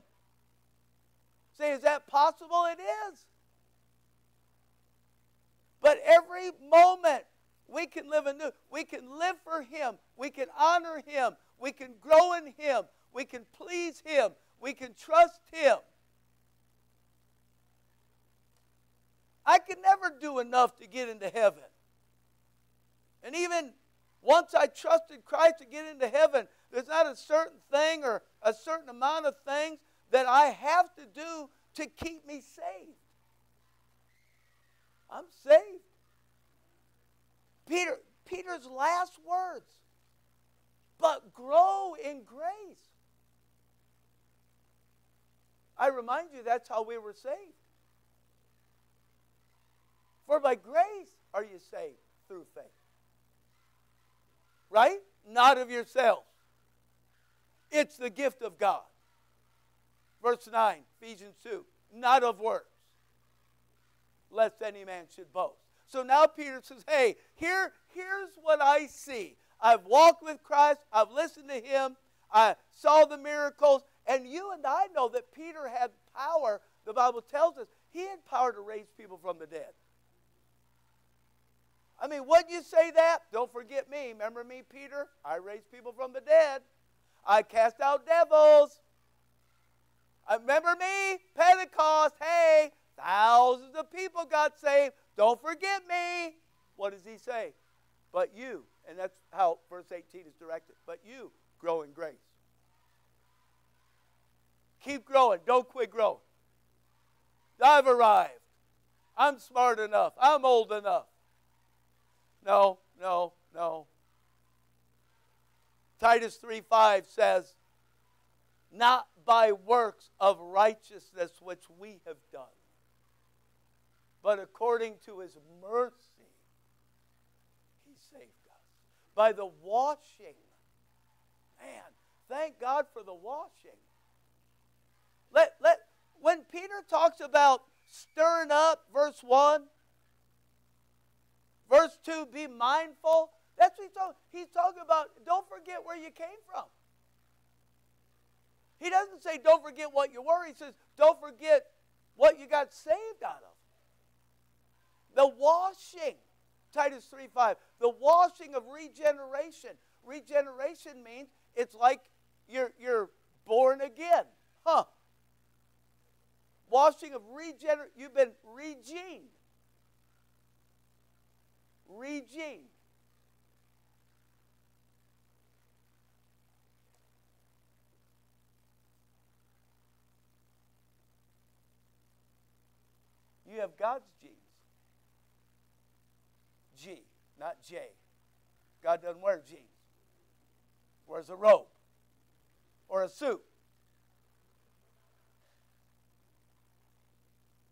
Say, is that possible? It is. But every moment we can live anew. We can live for Him. We can honor Him. We can grow in Him. We can please Him. We can trust Him. I could never do enough to get into heaven. And even once I trusted Christ to get into heaven, there's not a certain thing or a certain amount of things that I have to do to keep me saved. I'm saved. Peter, Peter's last words, but grow in grace. I remind you that's how we were saved. For by grace are you saved through faith. Right? Not of yourself. It's the gift of God. Verse 9, Ephesians 2. Not of works, lest any man should boast. So now Peter says, hey, here, here's what I see. I've walked with Christ, I've listened to him, I saw the miracles, and you and I know that Peter had power. The Bible tells us he had power to raise people from the dead. I mean, wouldn't you say that? Don't forget me. Remember me, Peter? I raised people from the dead. I cast out devils. Uh, remember me? Pentecost. Hey, thousands of people got saved. Don't forget me. What does he say? But you, and that's how verse 18 is directed. But you grow in grace. Keep growing. Don't quit growing. I've arrived. I'm smart enough. I'm old enough. No, no, no. Titus 3 5 says, Not by works of righteousness which we have done, but according to his mercy, he saved us. By the washing. Man, thank God for the washing. Let, let, when Peter talks about stirring up, verse 1, Verse 2, be mindful. That's what he's talking, he's talking about. Don't forget where you came from. He doesn't say don't forget what you were. He says don't forget what you got saved out of. The washing. Titus 3 5. The washing of regeneration. Regeneration means it's like you're, you're born again. Huh. Washing of regeneration. You've been regened regime. You have God's genes. G, not J. God doesn't wear jeans. Wears a robe or a suit.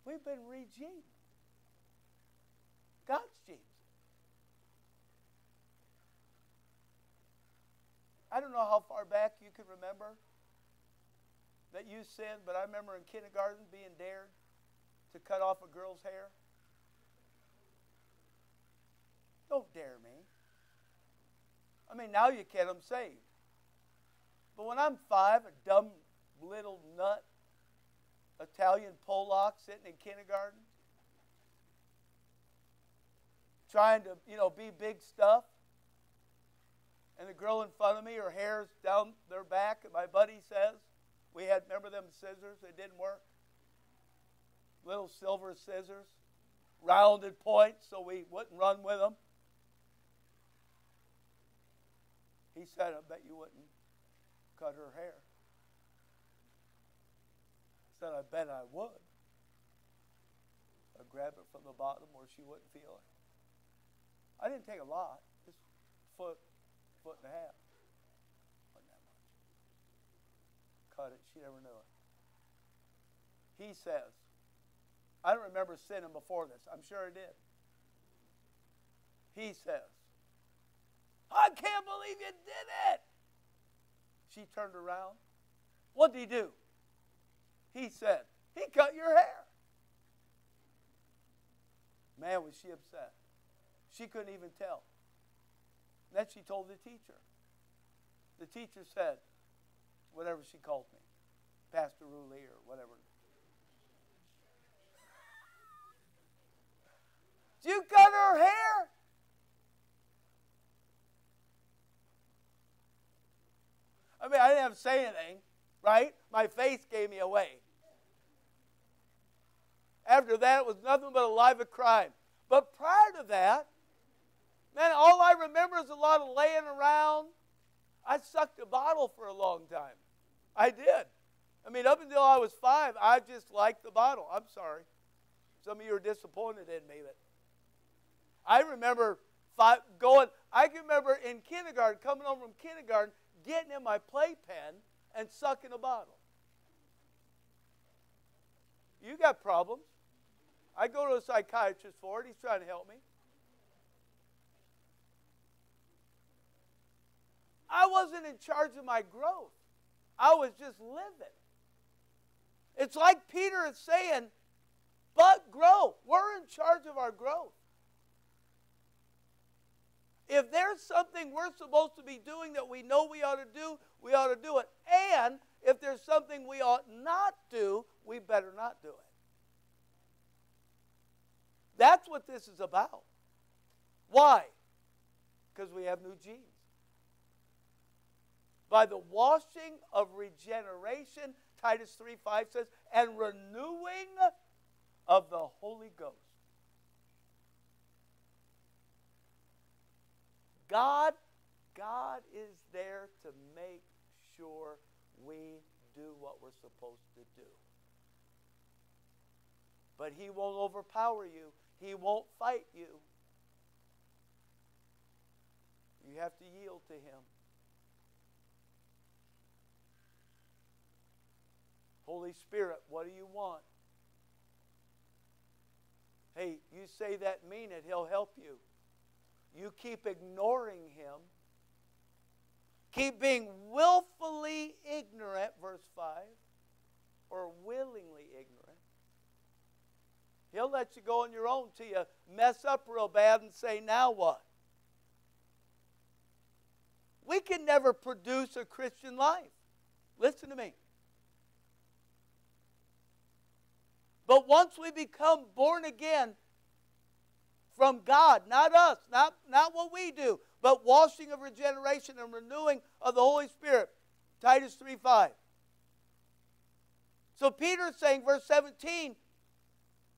We've been regened. I don't know how far back you can remember that you sinned, but I remember in kindergarten being dared to cut off a girl's hair. Don't dare me. I mean, now you can, I'm saved. But when I'm five, a dumb little nut Italian Polak sitting in kindergarten, trying to, you know, be big stuff, and the girl in front of me, her hair's down their back, and my buddy says, we had, remember them scissors? They didn't work. Little silver scissors, rounded points so we wouldn't run with them. He said, I bet you wouldn't cut her hair. I said, I bet I would. I grabbed it from the bottom where she wouldn't feel it. I didn't take a lot, just foot, foot and a half. Wasn't that much. Cut it. She never knew it. He says, I don't remember sinning before this. I'm sure I did. He says, I can't believe you did it. She turned around. What did he do? He said, He cut your hair. Man, was she upset. She couldn't even tell. Then she told the teacher. The teacher said, whatever she called me, Pastor Ruley or whatever. You cut her hair? I mean, I didn't have to say anything, right? My face gave me away. After that, it was nothing but a life of crime. But prior to that, man, all I remember is a lot of laying around. I sucked a bottle for a long time. I did. I mean, up until I was five, I just liked the bottle. I'm sorry. Some of you are disappointed in me, but I remember five, going. I can remember in kindergarten, coming home from kindergarten, getting in my playpen and sucking a bottle. You got problems. I go to a psychiatrist for it. He's trying to help me. I wasn't in charge of my growth. I was just living. It's like Peter is saying, but grow. We're in charge of our growth. If there's something we're supposed to be doing that we know we ought to do, we ought to do it. And if there's something we ought not do, we better not do it. That's what this is about. Why? Because we have new genes. By the washing of regeneration, Titus 3 5 says, and renewing of the Holy Ghost. God, God is there to make sure we do what we're supposed to do. But He won't overpower you, He won't fight you. You have to yield to Him. Holy Spirit, what do you want? Hey, you say that, mean it, He'll help you. You keep ignoring Him. Keep being willfully ignorant, verse 5, or willingly ignorant. He'll let you go on your own till you mess up real bad and say, now what? We can never produce a Christian life. Listen to me. But once we become born again from God, not us, not, not what we do, but washing of regeneration and renewing of the Holy Spirit. Titus 3 5. So Peter is saying, verse 17,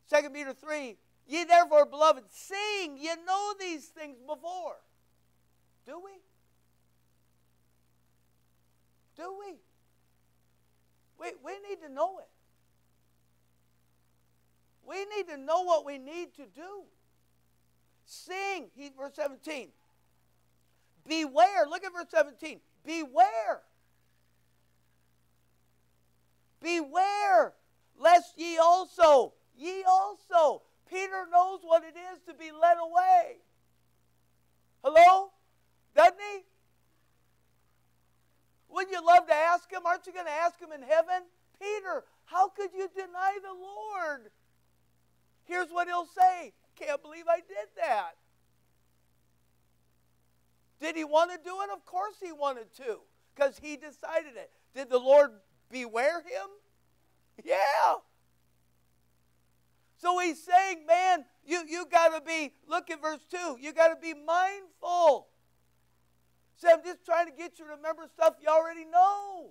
2 Peter 3, ye therefore, beloved, seeing ye know these things before. Do we? Do we? We, we need to know it. We need to know what we need to do. Sing, he, verse 17. Beware. Look at verse 17. Beware. Beware, lest ye also, ye also. Peter knows what it is to be led away. Hello? Doesn't he? Wouldn't you love to ask him? Aren't you going to ask him in heaven? Peter, how could you deny the Lord? Here's what he'll say Can't believe I did that. Did he want to do it? Of course he wanted to, because he decided it. Did the Lord beware him? Yeah. So he's saying, man, you, you got to be, look at verse 2, you got to be mindful. Say, I'm just trying to get you to remember stuff you already know.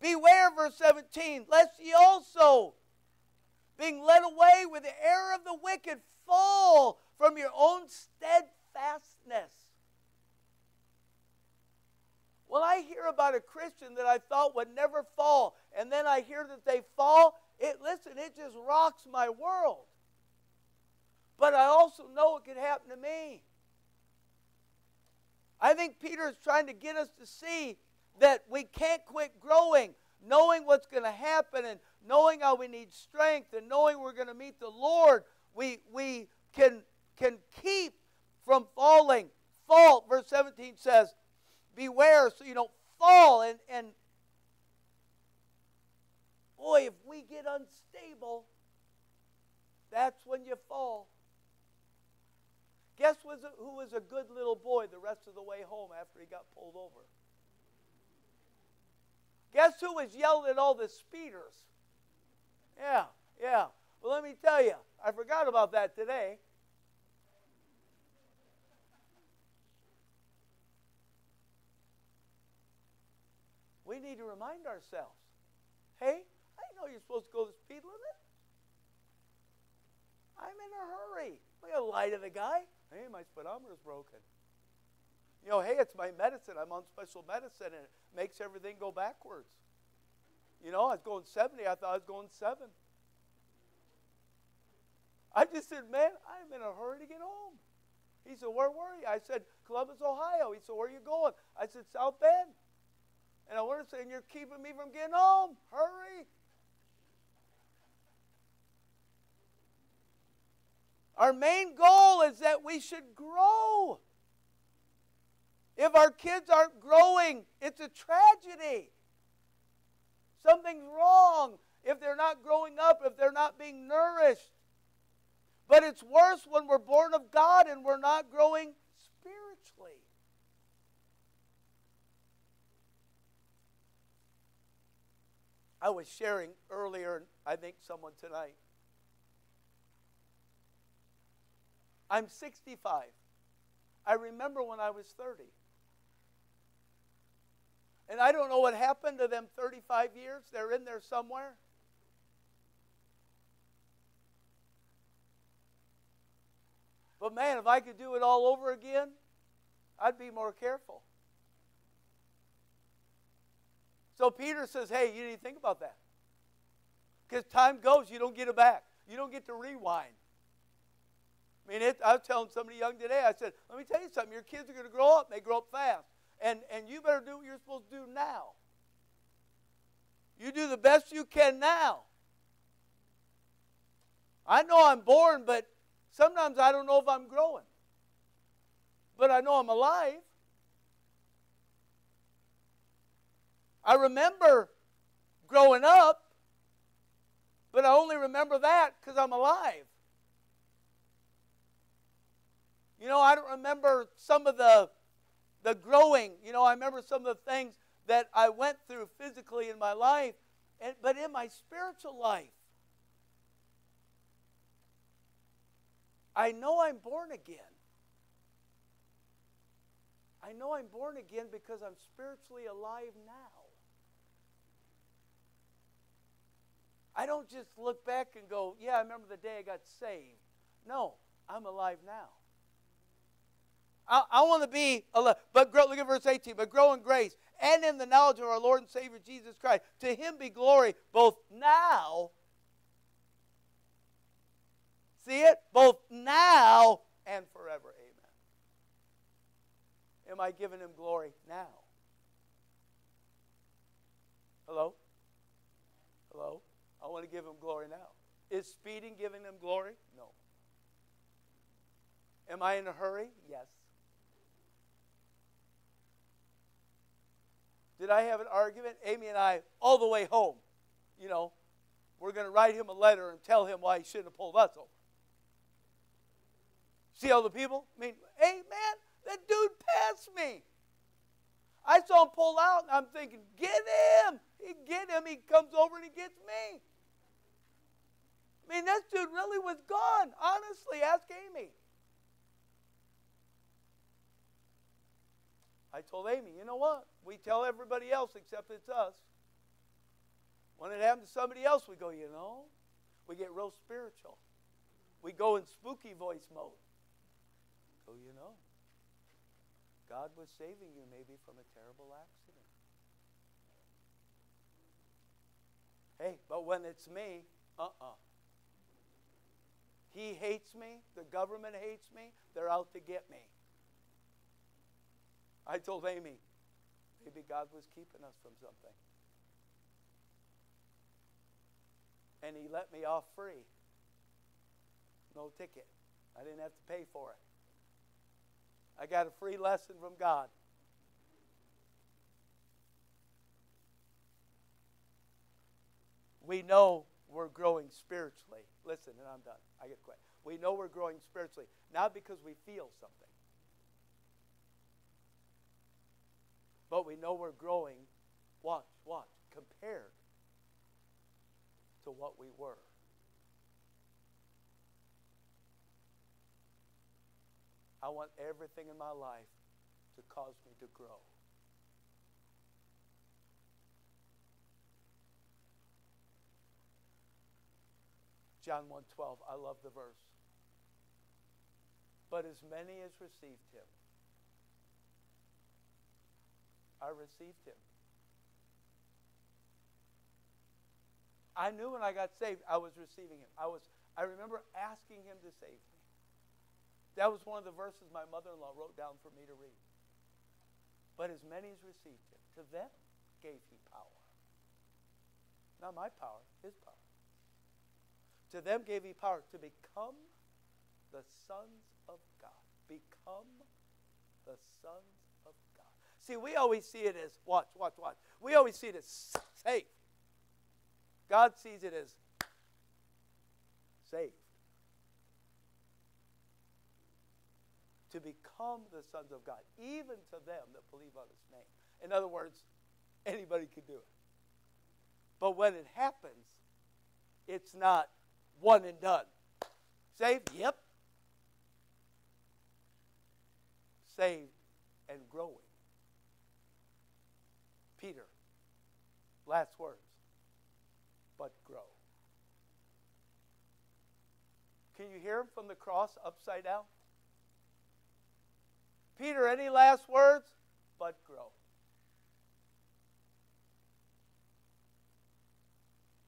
Beware, verse 17, lest ye also, being led away with the error of the wicked, fall from your own steadfastness. When I hear about a Christian that I thought would never fall, and then I hear that they fall, it listen, it just rocks my world. But I also know it could happen to me. I think Peter is trying to get us to see that we can't quit growing, knowing what's going to happen and knowing how we need strength and knowing we're going to meet the Lord. We, we can, can keep from falling. Fall, verse 17 says, beware so you don't fall. And, and boy, if we get unstable, that's when you fall. Guess who was a good little boy the rest of the way home after he got pulled over? Guess who was yelling at all the speeders? Yeah, yeah. Well, let me tell you, I forgot about that today. We need to remind ourselves hey, I know you're supposed to go the speed limit. I'm in a hurry. Going to lie to the guy. Hey, my speedometer's broken. You know, hey, it's my medicine. I'm on special medicine, and it makes everything go backwards. You know, I was going 70. I thought I was going 7. I just said, man, I'm in a hurry to get home. He said, where were you? I said, Columbus, Ohio. He said, where are you going? I said, South Bend. And I wanted to say, and you're keeping me from getting home. Hurry. Our main goal is that we should grow. If our kids aren't growing, it's a tragedy. Something's wrong if they're not growing up, if they're not being nourished. But it's worse when we're born of God and we're not growing spiritually. I was sharing earlier, and I think someone tonight. I'm 65. I remember when I was 30. And I don't know what happened to them 35 years. They're in there somewhere. But man, if I could do it all over again, I'd be more careful. So Peter says, hey, you need to think about that. Because time goes, you don't get it back. You don't get to rewind. I mean, it, I was telling somebody young today, I said, let me tell you something. Your kids are going to grow up, they grow up fast. And, and you better do what you're supposed to do now. You do the best you can now. I know I'm born, but sometimes I don't know if I'm growing. But I know I'm alive. I remember growing up, but I only remember that because I'm alive. You know, I don't remember some of the the growing. You know, I remember some of the things that I went through physically in my life, and, but in my spiritual life, I know I'm born again. I know I'm born again because I'm spiritually alive now. I don't just look back and go, yeah, I remember the day I got saved. No, I'm alive now. I, I want to be, a alive. but grow, look at verse 18, but grow in grace and in the knowledge of our Lord and Savior Jesus Christ. To him be glory both now see it both now and forever. Amen. Am I giving him glory now? Hello? Hello? I want to give him glory now. Is speeding giving him glory? No. Am I in a hurry? Yes. Did I have an argument? Amy and I, all the way home, you know, we're going to write him a letter and tell him why he shouldn't have pulled us over. See all the people? I mean, hey, man, that dude passed me. I saw him pull out, and I'm thinking, get him. He get him. He comes over and he gets me. I mean, this dude really was gone. Honestly, ask Amy. I told Amy, you know what? We tell everybody else except it's us. When it happens to somebody else, we go, you know, we get real spiritual. We go in spooky voice mode. Go, you know, God was saving you maybe from a terrible accident. Hey, but when it's me, uh uh-uh. uh He hates me, the government hates me, they're out to get me. I told Amy, maybe God was keeping us from something. And He let me off free. No ticket. I didn't have to pay for it. I got a free lesson from God. we know we're growing spiritually. Listen, and I'm done. I get quick. We know we're growing spiritually, not because we feel something, but we know we're growing, watch, watch, compared to what we were. I want everything in my life to cause me to grow. John 1:12. I love the verse. But as many as received him, I received him. I knew when I got saved, I was receiving him. I was I remember asking him to save me. That was one of the verses my mother-in-law wrote down for me to read. But as many as received him, to them gave he power. Not my power, his power. To them gave he power to become the sons of God. Become the sons. See, we always see it as, watch, watch, watch. We always see it as safe. God sees it as saved. To become the sons of God, even to them that believe on his name. In other words, anybody could do it. But when it happens, it's not one and done. Saved? Yep. Saved and growing. Peter, last words, but grow. Can you hear him from the cross upside down? Peter, any last words? But grow.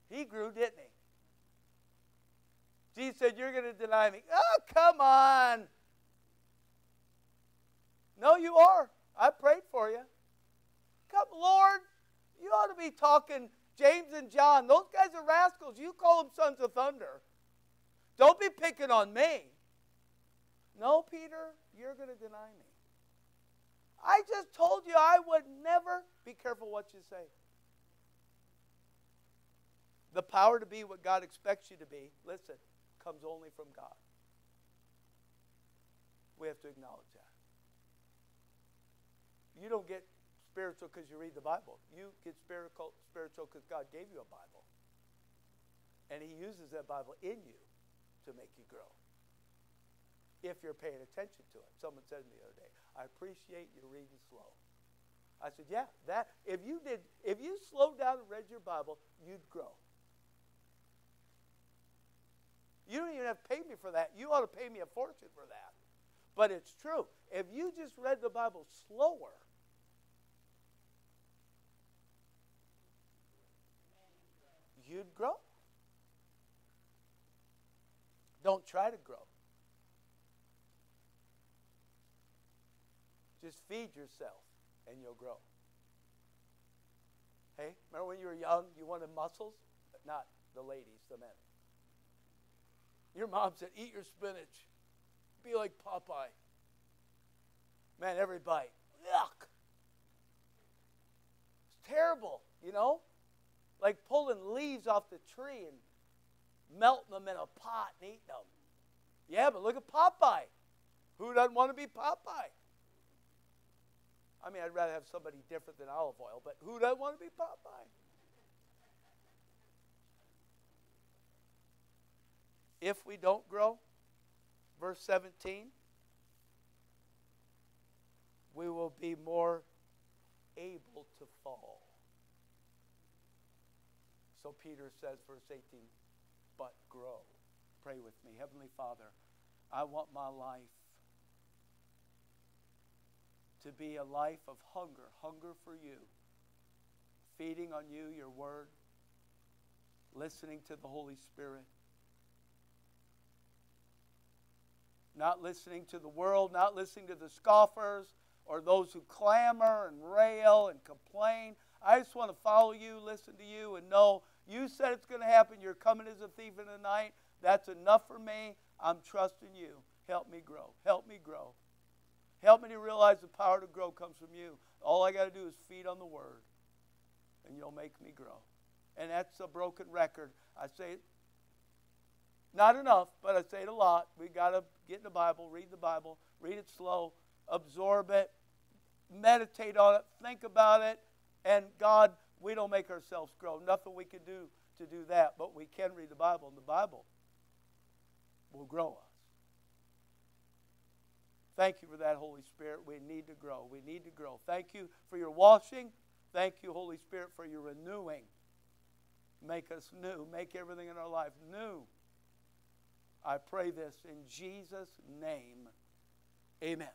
He grew, didn't he? Jesus said, You're going to deny me. Oh, come on. No, you are. I prayed for you. Come, Lord. You ought to be talking James and John. Those guys are rascals. You call them sons of thunder. Don't be picking on me. No, Peter, you're going to deny me. I just told you I would never be careful what you say. The power to be what God expects you to be, listen, comes only from God. We have to acknowledge that. You don't get spiritual because you read the Bible. You get spiritual spiritual because God gave you a Bible. And he uses that Bible in you to make you grow. If you're paying attention to it. Someone said to me the other day, I appreciate you reading slow. I said, Yeah, that if you did if you slowed down and read your Bible, you'd grow. You don't even have to pay me for that. You ought to pay me a fortune for that. But it's true. If you just read the Bible slower, you'd grow. Don't try to grow. Just feed yourself and you'll grow. Hey, remember when you were young, you wanted muscles? But Not the ladies, the men. Your mom said, Eat your spinach. Be like Popeye. Man, every bite. Yuck. It's terrible, you know? Like pulling leaves off the tree and melting them in a pot and eating them. Yeah, but look at Popeye. Who doesn't want to be Popeye? I mean, I'd rather have somebody different than Olive Oyl, but who doesn't want to be Popeye? If we don't grow, verse 17, we will be more able to fall. So Peter says, verse 18, but grow. Pray with me. Heavenly Father, I want my life to be a life of hunger, hunger for you, feeding on you, your word, listening to the Holy Spirit, not listening to the world, not listening to the scoffers or those who clamor and rail and complain. I just want to follow you, listen to you, and know you said it's going to happen. You're coming as a thief in the night. That's enough for me. I'm trusting you. Help me grow. Help me grow. Help me to realize the power to grow comes from you. All I got to do is feed on the word, and you'll make me grow. And that's a broken record. I say it not enough, but I say it a lot. We got to get in the Bible, read the Bible, read it slow, absorb it, meditate on it, think about it, and God, we don't make ourselves grow. Nothing we can do to do that, but we can read the Bible, and the Bible will grow us. Thank you for that, Holy Spirit. We need to grow. We need to grow. Thank you for your washing. Thank you, Holy Spirit, for your renewing. Make us new. Make everything in our life new. I pray this in Jesus' name. Amen.